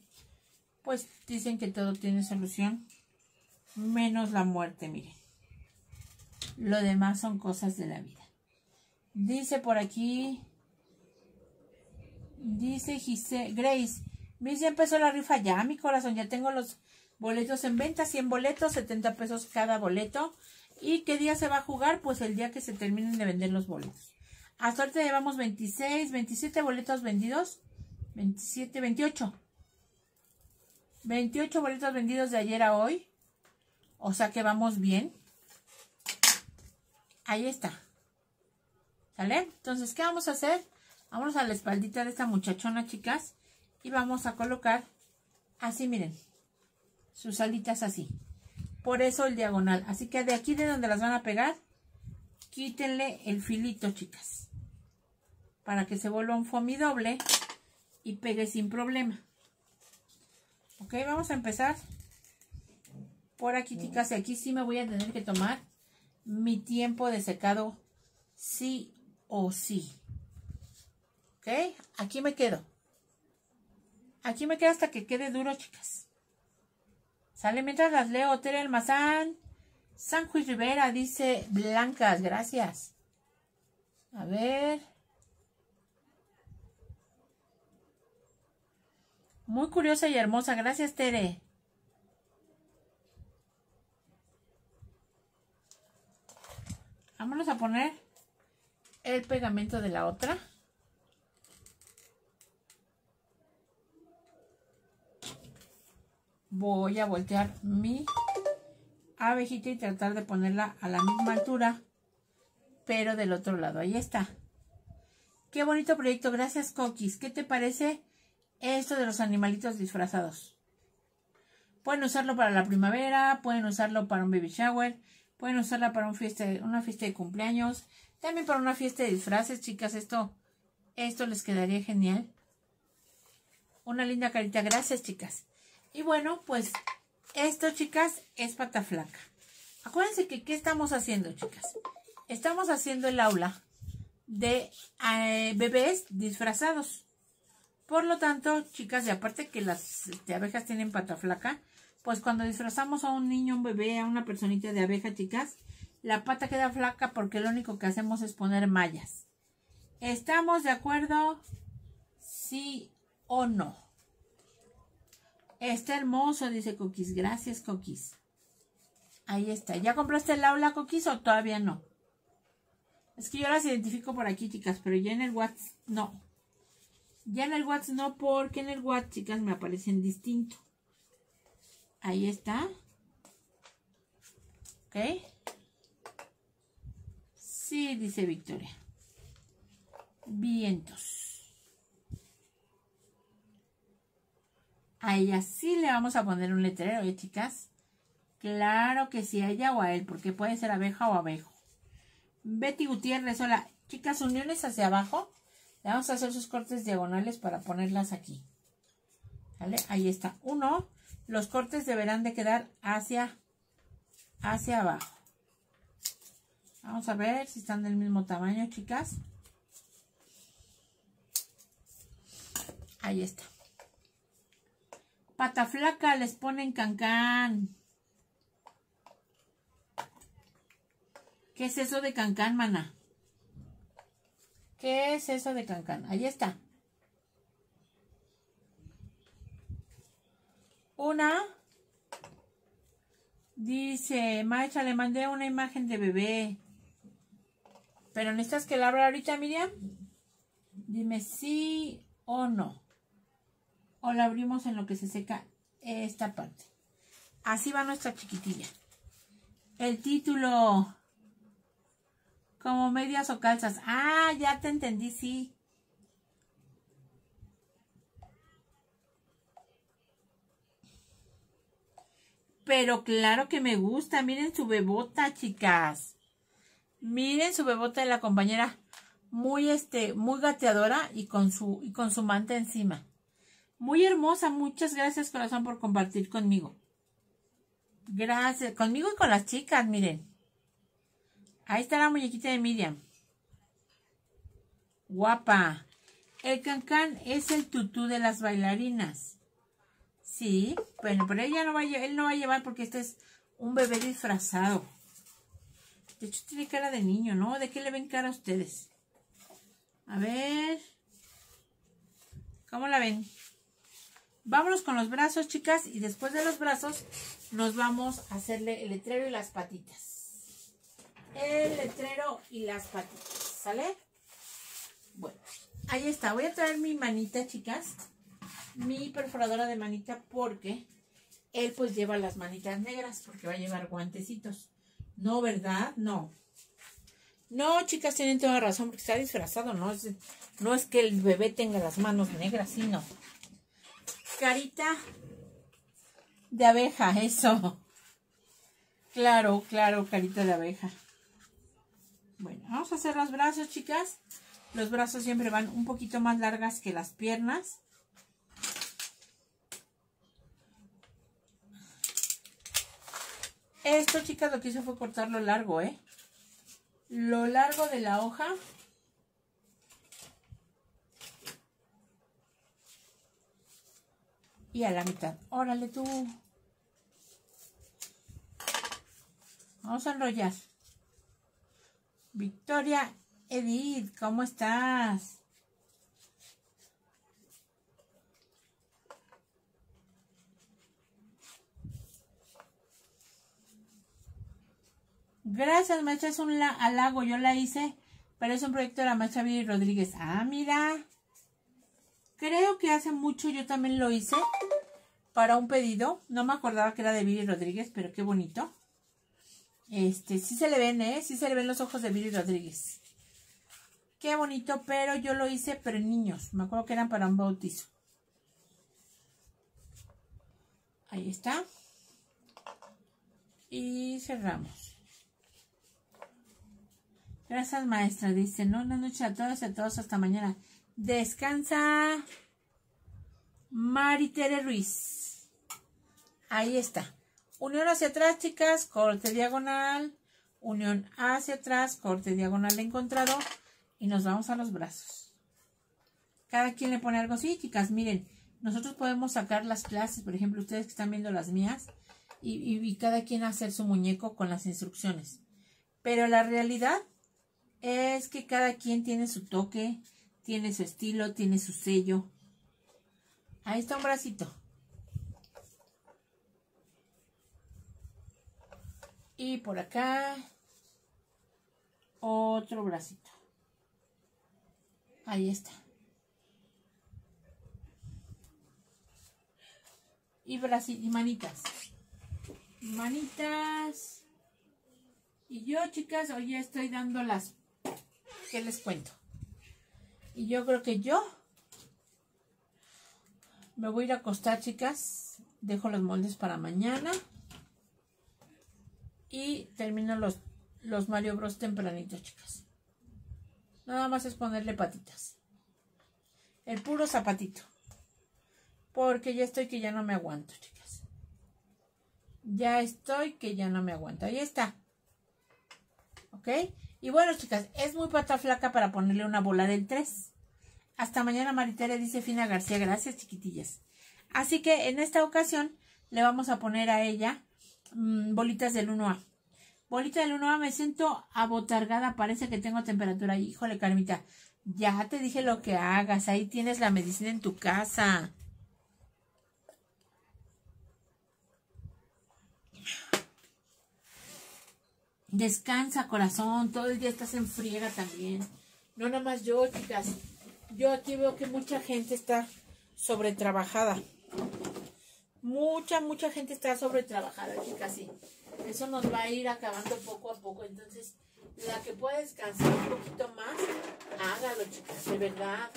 pues, dicen que todo tiene solución. Menos la muerte, miren. Lo demás son cosas de la vida. Dice por aquí Dice Gise, Grace, Miss ya empezó la rifa ya, mi corazón, ya tengo los boletos en venta, 100 boletos, 70 pesos cada boleto. ¿Y qué día se va a jugar? Pues el día que se terminen de vender los boletos. Hasta ahorita llevamos 26, 27 boletos vendidos. 27, 28. 28 boletos vendidos de ayer a hoy. O sea que vamos bien. Ahí está. ¿Sale? Entonces, ¿qué vamos a hacer? Vamos a la espaldita de esta muchachona, chicas. Y vamos a colocar así, miren. Sus alitas así. Por eso el diagonal. Así que de aquí de donde las van a pegar, quítenle el filito, chicas. Para que se vuelva un foamy doble y pegue sin problema. Ok, vamos a empezar por aquí, chicas. Y aquí sí me voy a tener que tomar mi tiempo de secado sí o sí. Aquí me quedo. Aquí me quedo hasta que quede duro, chicas. Sale mientras las leo. Tere Almazán. San Juan Rivera dice blancas. Gracias. A ver. Muy curiosa y hermosa. Gracias, Tere. Vámonos a poner el pegamento de la otra. Voy a voltear mi abejita y tratar de ponerla a la misma altura, pero del otro lado. Ahí está. Qué bonito proyecto. Gracias, Coquis. ¿Qué te parece esto de los animalitos disfrazados? Pueden usarlo para la primavera, pueden usarlo para un baby shower, pueden usarla para fiesta, una fiesta de cumpleaños, también para una fiesta de disfraces, chicas. Esto, esto les quedaría genial. Una linda carita. Gracias, chicas. Y bueno, pues esto, chicas, es pata flaca. Acuérdense que, ¿qué estamos haciendo, chicas? Estamos haciendo el aula de eh, bebés disfrazados. Por lo tanto, chicas, y aparte que las este, abejas tienen pata flaca, pues cuando disfrazamos a un niño, un bebé, a una personita de abeja, chicas, la pata queda flaca porque lo único que hacemos es poner mallas. ¿Estamos de acuerdo? Sí o no. Está hermoso, dice Coquis. Gracias, Coquis. Ahí está. ¿Ya compraste el aula, Coquis, o todavía no? Es que yo las identifico por aquí, chicas, pero ya en el WhatsApp no. Ya en el WhatsApp no, porque en el WhatsApp, chicas, me aparecen distinto. Ahí está. ¿Ok? Sí, dice Victoria. Vientos. A ella sí le vamos a poner un letrero, ¿eh, chicas? Claro que sí, a ella o a él, porque puede ser abeja o abejo. Betty Gutiérrez, hola. Chicas, uniones hacia abajo. Le vamos a hacer sus cortes diagonales para ponerlas aquí. ¿Vale? Ahí está. Uno. Los cortes deberán de quedar hacia, hacia abajo. Vamos a ver si están del mismo tamaño, chicas. Ahí está. Pata flaca les ponen cancán. ¿Qué es eso de cancán, mana? ¿Qué es eso de cancán? Ahí está. Una. Dice, Maestra, le mandé una imagen de bebé. ¿Pero necesitas que la abra ahorita, Miriam? Dime sí o no. O la abrimos en lo que se seca esta parte. Así va nuestra chiquitilla. El título. Como medias o calzas. Ah, ya te entendí, sí. Pero claro que me gusta. Miren su bebota, chicas. Miren su bebota de la compañera. Muy, este, muy gateadora y con su, y con su manta encima. Muy hermosa. Muchas gracias, corazón, por compartir conmigo. Gracias. Conmigo y con las chicas, miren. Ahí está la muñequita de Miriam. Guapa. El cancán es el tutú de las bailarinas. Sí, bueno, pero ella no va a, él no va a llevar porque este es un bebé disfrazado. De hecho, tiene cara de niño, ¿no? ¿De qué le ven cara a ustedes? A ver. ¿Cómo la ven? Vámonos con los brazos, chicas. Y después de los brazos, nos vamos a hacerle el letrero y las patitas. El letrero y las patitas. ¿Sale? Bueno, ahí está. Voy a traer mi manita, chicas mi perforadora de manita porque él pues lleva las manitas negras porque va a llevar guantecitos. No, ¿verdad? No. No, chicas, tienen toda razón porque está disfrazado, ¿no? Es, no es que el bebé tenga las manos negras, sino. Carita de abeja, eso. Claro, claro, carita de abeja. Bueno, vamos a hacer los brazos, chicas. Los brazos siempre van un poquito más largas que las piernas. Esto, chicas, lo que hice fue cortarlo largo, ¿eh? Lo largo de la hoja. Y a la mitad. Órale tú. Vamos a enrollar. Victoria Edith, ¿cómo estás? Gracias, maestra. Es un halago. Yo la hice, pero es un proyecto de la maestra Viri Rodríguez. Ah, mira. Creo que hace mucho yo también lo hice para un pedido. No me acordaba que era de Viri Rodríguez, pero qué bonito. Este, sí se le ven, ¿eh? Sí se le ven los ojos de Viri Rodríguez. Qué bonito, pero yo lo hice, pero en niños. Me acuerdo que eran para un bautizo. Ahí está. Y cerramos. Gracias, maestra. Dice, no, buenas noches a todos y a todos hasta mañana. Descansa. Maritere Ruiz. Ahí está. Unión hacia atrás, chicas, corte diagonal. Unión hacia atrás, corte diagonal encontrado. Y nos vamos a los brazos. Cada quien le pone algo así, chicas. Miren, nosotros podemos sacar las clases, por ejemplo, ustedes que están viendo las mías, y, y cada quien hacer su muñeco con las instrucciones. Pero la realidad es que cada quien tiene su toque, tiene su estilo, tiene su sello. Ahí está un bracito. Y por acá otro bracito. Ahí está. Y, bracito, y manitas. Manitas. Y yo, chicas, hoy ya estoy dando las... ¿Qué les cuento? Y yo creo que yo me voy a ir a acostar, chicas. Dejo los moldes para mañana. Y termino los, los Mario Bros tempranitos, chicas. Nada más es ponerle patitas. El puro zapatito. Porque ya estoy que ya no me aguanto, chicas. Ya estoy que ya no me aguanto. Ahí está. ¿Ok? Y bueno, chicas, es muy pata flaca para ponerle una bola del 3. Hasta mañana, Maritere, dice Fina García. Gracias, chiquitillas. Así que en esta ocasión le vamos a poner a ella Mm, bolitas del 1A. Bolita del 1A, me siento abotargada, parece que tengo temperatura. Híjole, Carmita, ya te dije lo que hagas, ahí tienes la medicina en tu casa. Descansa, corazón, todo el día estás en friega también. No nada más yo, chicas. Yo aquí veo que mucha gente está sobretrabajada. Mucha, mucha gente está sobretrabajada, chicas, sí. Eso nos va a ir acabando poco a poco. Entonces, la que pueda descansar un poquito más, hágalo, chicas, de verdad.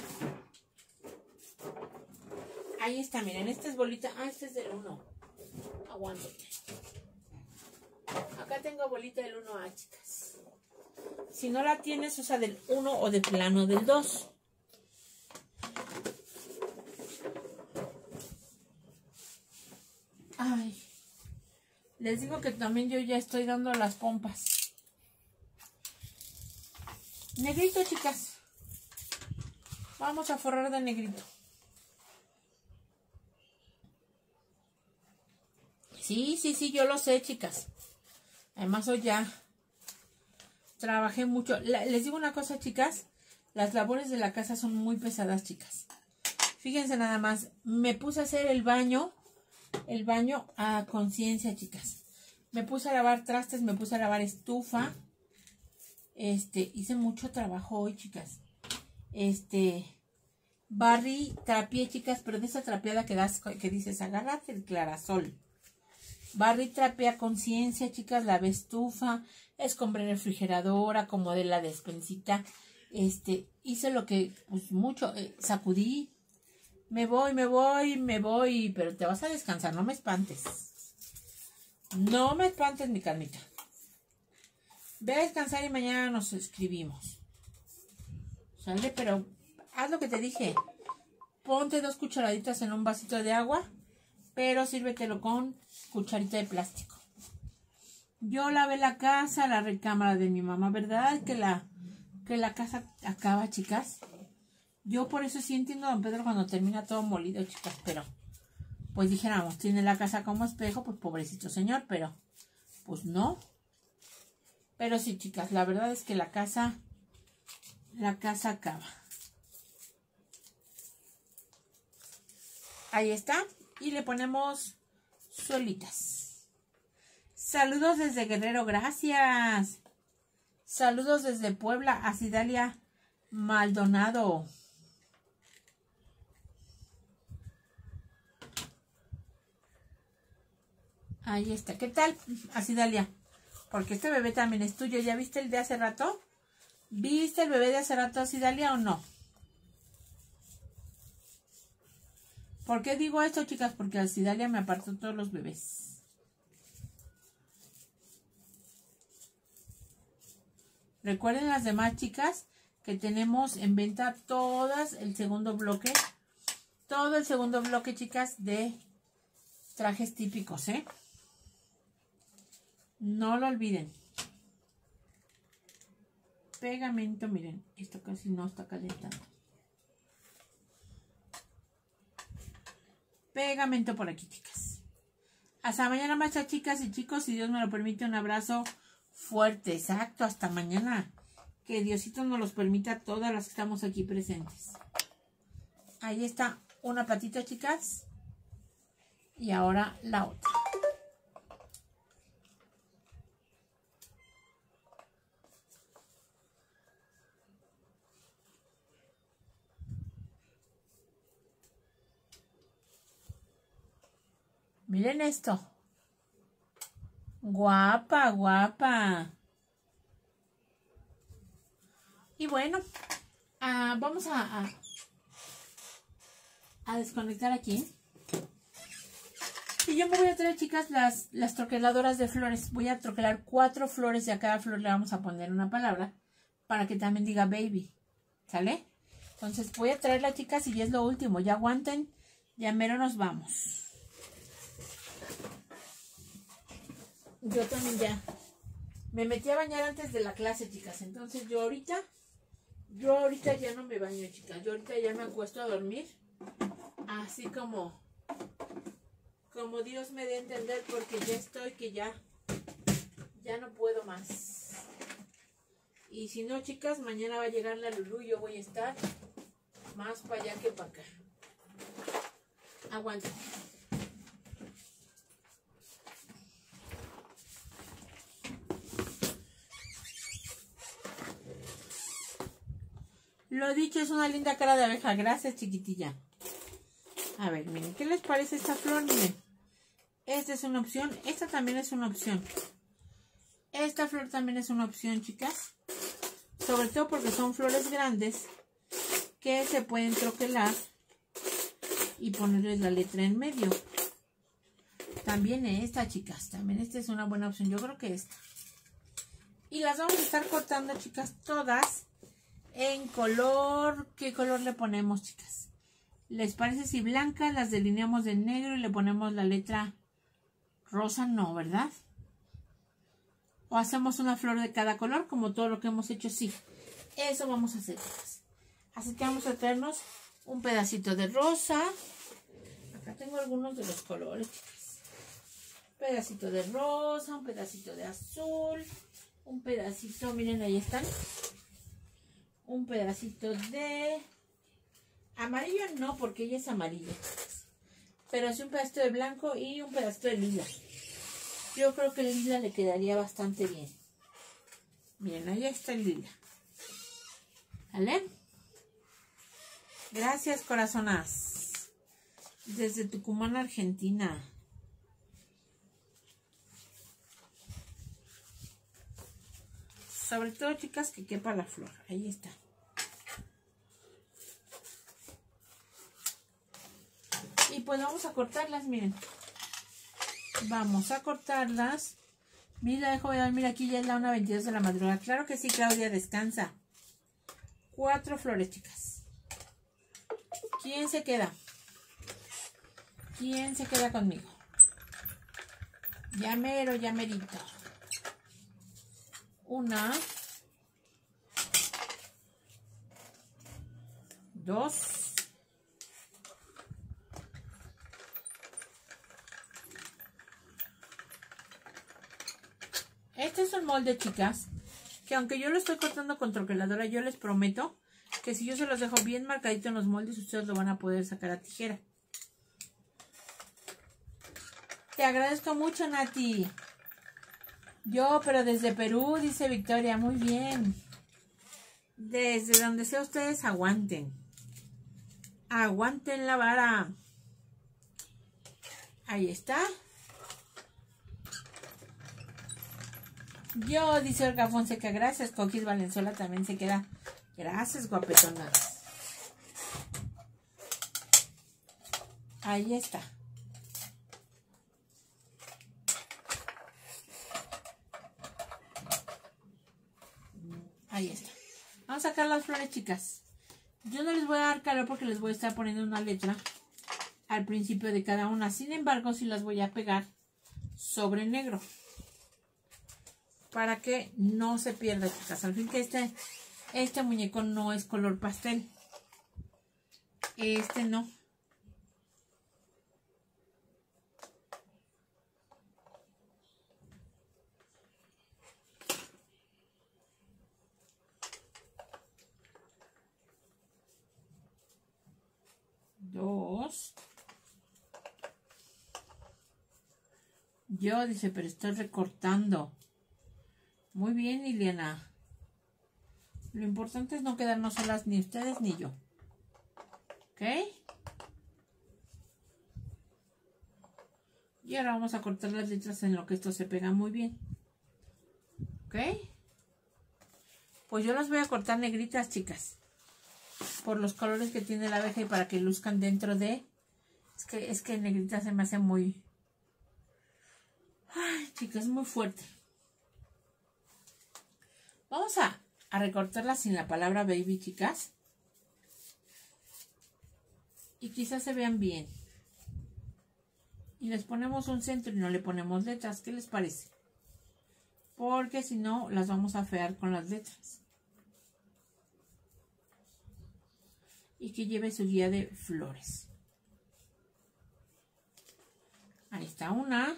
Ahí está, miren, esta es bolita. Ah, este es del 1. Aguántate. Acá tengo bolita del 1A, chicas. Si no la tienes, usa del 1 o de plano del 2. Ay. Les digo que también yo ya estoy dando las pompas. Negrito, chicas. Vamos a forrar de negrito. Sí, sí, sí, yo lo sé, chicas. Además, hoy ya trabajé mucho. les digo una cosa, chicas. Las labores de la casa son muy pesadas, chicas. Fíjense nada más. Me puse a hacer el baño el baño a conciencia, chicas. Me puse a lavar trastes, me puse a lavar estufa. Este, hice mucho trabajo hoy, chicas. Este, barri, trapié, chicas, pero de esa trapeada que das, que dices, agárrate el clarasol. Barri, trapeé a conciencia, chicas, lavé estufa, escombré refrigeradora, de la despensita. Este, hice lo que, pues mucho, eh, sacudí, me voy, me voy, me voy, pero te vas a descansar, no me espantes. No me espantes, mi carnita. Ve a descansar y mañana nos escribimos. ¿Sale? Pero haz lo que te dije. Ponte dos cucharaditas en un vasito de agua, pero sírvetelo con cucharita de plástico. Yo lavé la casa, la recámara de mi mamá, ¿verdad? Que la, que la casa acaba, chicas. Yo por eso sí entiendo a don Pedro cuando termina todo molido, chicas, pero pues dijéramos, tiene la casa como espejo, pues pobrecito señor, pero pues no. Pero sí, chicas, la verdad es que la casa, la casa acaba. Ahí está. Y le ponemos solitas. Saludos desde Guerrero, gracias. Saludos desde Puebla a Maldonado. Ahí está. ¿Qué tal, Asidalia? Porque este bebé también es tuyo. ¿Ya viste el de hace rato? ¿Viste el bebé de hace rato, Asidalia, o no? ¿Por qué digo esto, chicas? Porque Asidalia me apartó todos los bebés. Recuerden las demás chicas que tenemos en venta todas el segundo bloque. Todo el segundo bloque, chicas, de trajes típicos, ¿eh? No lo olviden. Pegamento, miren, esto casi no está calentando. Pegamento por aquí, chicas. Hasta mañana, más chicas y chicos. Si Dios me lo permite, un abrazo fuerte. Exacto, hasta mañana. Que Diosito nos los permita todas las que estamos aquí presentes. Ahí está una patita, chicas. Y ahora la otra. Miren esto. Guapa, guapa. Y bueno, ah, vamos a, a, desconectar aquí. Y yo me voy a traer, chicas, las, las troqueladoras de flores. Voy a troquelar cuatro flores y a cada flor le vamos a poner una palabra para que también diga baby. ¿Sale? Entonces voy a traerla, chicas, y ya es lo último. Ya aguanten. Ya mero nos vamos. Yo también ya. Me metí a bañar antes de la clase, chicas. Entonces yo ahorita, yo ahorita ya no me baño, chicas. Yo ahorita ya me acuesto a dormir. Así como, como Dios me dé a entender porque ya estoy que ya, ya no puedo más. Y si no, chicas, mañana va a llegar la Lulu. Yo voy a estar más para allá que para acá. Aguanta. Lo dicho, es una linda cara de abeja. Gracias, chiquitilla. A ver, miren, ¿qué les parece esta flor? Miren, esta es una opción. Esta también es una opción. Esta flor también es una opción, chicas. Sobre todo porque son flores grandes que se pueden troquelar y ponerles la letra en medio. También esta, chicas. También esta es una buena opción. Yo creo que esta. Y las vamos a estar cortando, chicas, todas en color, ¿qué color le ponemos, chicas? ¿Les parece si blanca las delineamos de negro y le ponemos la letra rosa? No, ¿verdad? O hacemos una flor de cada color, como todo lo que hemos hecho, sí. Eso vamos a hacer, chicas. Así que vamos a traernos un pedacito de rosa. Acá tengo algunos de los colores, chicas. Un pedacito de rosa, un pedacito de azul, un pedacito, miren, ahí están un pedacito de amarillo, no, porque ella es amarilla. Pero sí un pedacito de blanco y un pedacito de lila. Yo creo que el lila le quedaría bastante bien. Miren, ahí está el lila. ¿Vale? Gracias, corazonas. Desde Tucumán, Argentina. Sobre todo, chicas, que quepa la flor. Ahí está. Pues vamos a cortarlas, miren. Vamos a cortarlas Mira, de dormir aquí, ya es la 1.22 de la madrugada. Claro que sí, Claudia, descansa. Cuatro flores, chicas. ¿Quién se queda? ¿Quién se queda conmigo? Llamero, llamerito. Una. Dos. Este es un molde, chicas, que aunque yo lo estoy cortando con troqueladora, yo les prometo que si yo se los dejo bien marcadito en los moldes, ustedes lo van a poder sacar a tijera. Te agradezco mucho, Nati. Yo, pero desde Perú, dice Victoria. Muy bien. Desde donde sea ustedes, aguanten. Aguanten la vara. Ahí está. Yo, dice Olga Fonseca, gracias. Coquis Valenzuela también se queda. Gracias, guapetona. Ahí está. Ahí está. Vamos a sacar las flores, chicas. Yo no les voy a dar calor porque les voy a estar poniendo una letra al principio de cada una. Sin embargo, sí las voy a pegar sobre negro. Para que no se pierda, chicas. Al fin que este, este muñeco no es color pastel. Este no. Dos. Yo, dice, pero estoy recortando. Muy bien, Liliana. Lo importante es no quedarnos solas ni ustedes ni yo. ¿Ok? Y ahora vamos a cortar las letras en lo que esto se pega muy bien. ¿Ok? Pues yo las voy a cortar negritas, chicas. Por los colores que tiene la abeja y para que luzcan dentro de... Es que, es que negrita se me hace muy... Ay, chicas, muy fuerte. Vamos a, a recortarla sin la palabra baby, chicas. Y quizás se vean bien. Y les ponemos un centro y no le ponemos letras. ¿Qué les parece? Porque si no, las vamos a fear con las letras. Y que lleve su guía de flores. Ahí está una.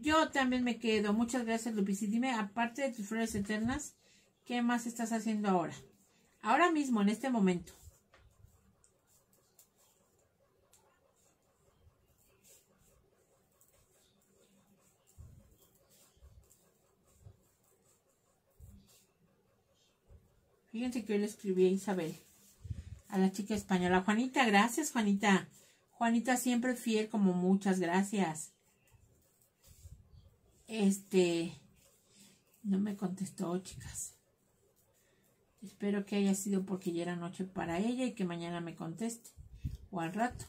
Yo también me quedo. Muchas gracias, Lupis. Y dime, aparte de tus flores eternas, ¿qué más estás haciendo ahora? Ahora mismo, en este momento. Fíjense que hoy le escribí a Isabel, a la chica española. Juanita, gracias, Juanita. Juanita siempre fiel, como muchas gracias. Este, no me contestó, chicas. Espero que haya sido porque ya era noche para ella y que mañana me conteste. O al rato.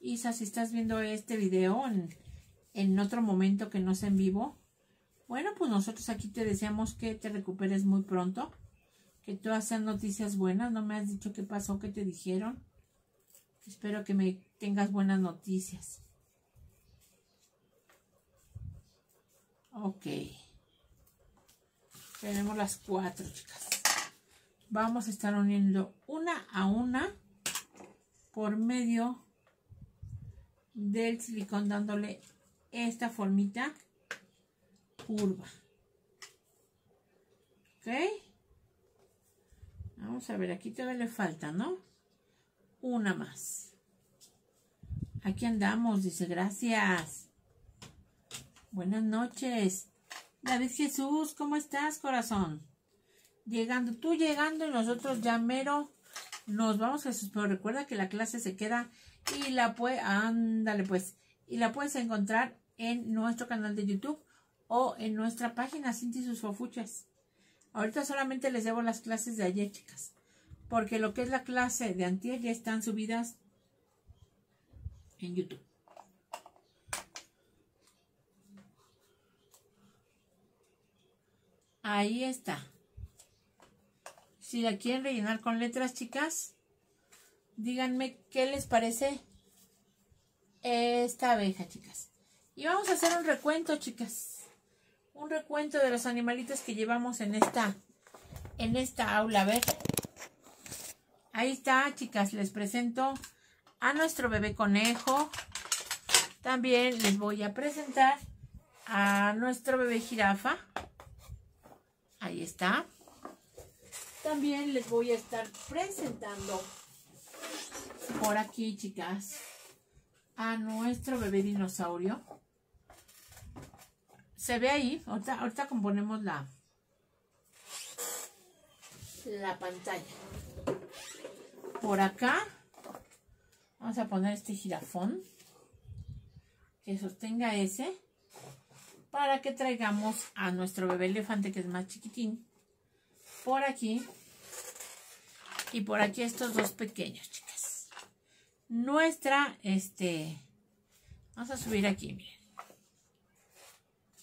Isa, si estás viendo este video en, en otro momento que no sea en vivo, bueno, pues nosotros aquí te deseamos que te recuperes muy pronto. Que todas sean noticias buenas. No me has dicho qué pasó, qué te dijeron. Espero que me tengas buenas noticias. Ok. Tenemos las cuatro, chicas. Vamos a estar uniendo una a una por medio del silicón dándole esta formita curva. ¿Ok? Vamos a ver, aquí todavía le falta, ¿no? Una más. Aquí andamos, dice, gracias. Buenas noches. David Jesús, ¿cómo estás, corazón? Llegando, tú llegando y nosotros ya mero nos vamos, Jesús. Pero recuerda que la clase se queda y la puede, ándale pues, y la puedes encontrar en nuestro canal de YouTube o en nuestra página Cinti sus fofuchas. Ahorita solamente les debo las clases de ayer, chicas. Porque lo que es la clase de antier ya están subidas en YouTube. Ahí está. Si la quieren rellenar con letras, chicas, díganme qué les parece esta abeja, chicas. Y vamos a hacer un recuento, chicas. Un recuento de los animalitos que llevamos en esta, en esta aula. A ver. Ahí está, chicas. Les presento a nuestro bebé conejo. También les voy a presentar a nuestro bebé jirafa. Ahí está. También les voy a estar presentando por aquí, chicas, a nuestro bebé dinosaurio. Se ve ahí, ahorita, componemos la, la pantalla. Por acá vamos a poner este jirafón que sostenga ese para que traigamos a nuestro bebé elefante que es más chiquitín por aquí y por aquí estos dos pequeños chicas. Nuestra este vamos a subir aquí miren.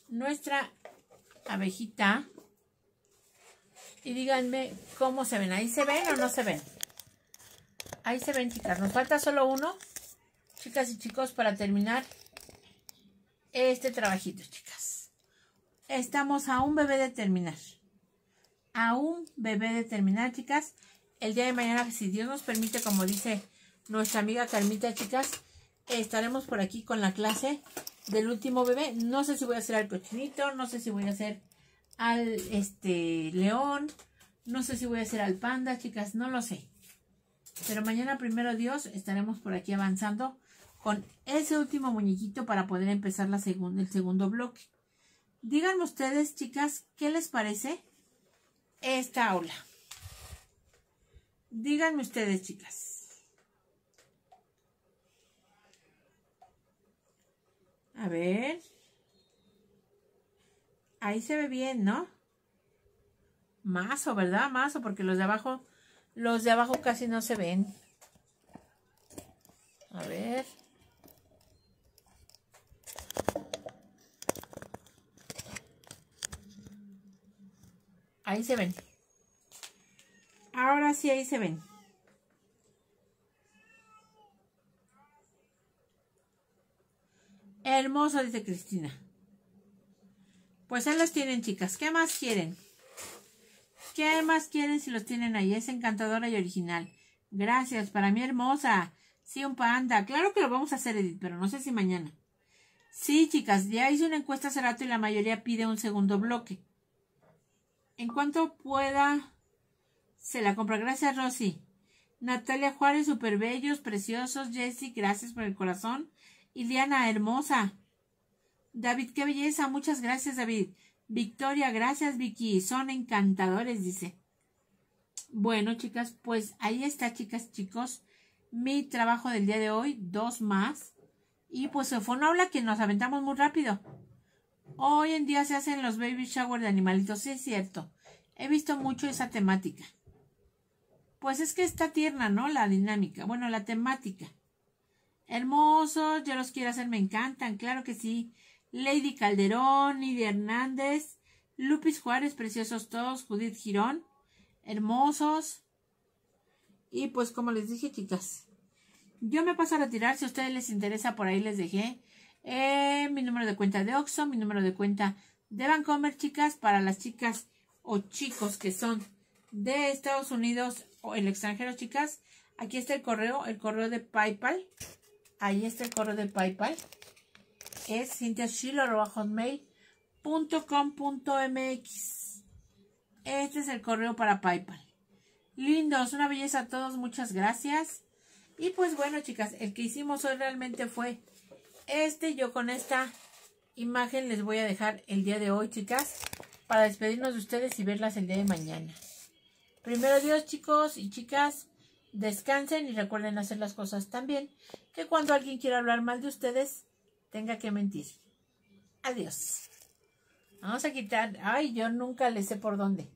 Nuestra abejita y díganme cómo se ven. Ahí se ven o no se ven ahí se ven chicas. Nos falta solo uno chicas y chicos para terminar este trabajito, chicas. Estamos a un bebé de terminar. A un bebé de terminar, chicas. El día de mañana, si Dios nos permite, como dice nuestra amiga Carmita, chicas, estaremos por aquí con la clase del último bebé. No sé si voy a hacer al cochinito, no sé si voy a hacer al este león, no sé si voy a hacer al panda, chicas, no lo sé. Pero mañana, primero Dios, estaremos por aquí avanzando con ese último muñequito para poder empezar la el segundo bloque. Díganme ustedes, chicas, ¿qué les parece esta aula? Díganme ustedes, chicas. A ver. Ahí se ve bien, ¿no? Mazo, ¿verdad? Mazo, porque los de abajo, los de abajo casi no se ven. A ver. Ahí se ven. Ahora sí, ahí se ven. Hermoso, dice Cristina. Pues ahí los tienen, chicas. ¿Qué más quieren? ¿Qué más quieren si los tienen ahí? Es encantadora y original. Gracias, para mí hermosa. Sí, un panda. Claro que lo vamos a hacer, Edith, pero no sé si mañana. Sí, chicas, ya hice una encuesta hace rato y la mayoría pide un segundo bloque. En cuanto pueda, se la compra. Gracias, Rosy. Natalia Juárez, super bellos, preciosos. Jessy, gracias por el corazón. Iliana, hermosa. David, qué belleza. Muchas gracias, David. Victoria, gracias, Vicky. Son encantadores, dice. Bueno, chicas, pues ahí está, chicas, chicos. Mi trabajo del día de hoy, dos más. Y pues fue una aula que nos aventamos muy rápido. Hoy en día se hacen los baby shower de animalitos, sí es cierto. He visto mucho esa temática. Pues es que está tierna, ¿no? La dinámica. Bueno, la temática. Hermosos, yo los quiero hacer, me encantan, claro que sí. Lady Calderón, Nidia Hernández, Lupis Juárez, preciosos todos, Judith Girón, hermosos. Y pues como les dije, chicas, yo me paso a retirar, si a ustedes les interesa, por ahí les dejé eh, mi número de cuenta de Oxxo, mi número de cuenta de Vancomer, chicas, para las chicas o chicos que son de Estados Unidos o el extranjero, chicas. Aquí está el correo, el correo de PayPal. Ahí está el correo de PayPal. Es cintiashilo.com.mx. Este es el correo para PayPal. Lindos, una belleza a todos, muchas gracias. Y pues bueno, chicas, el que hicimos hoy realmente fue este yo con esta imagen les voy a dejar el día de hoy, chicas, para despedirnos de ustedes y verlas el día de mañana. Primero Dios, chicos y chicas, descansen y recuerden hacer las cosas tan bien que cuando alguien quiera hablar mal de ustedes, tenga que mentir. Adiós. Vamos a quitar, ay, yo nunca le sé por dónde.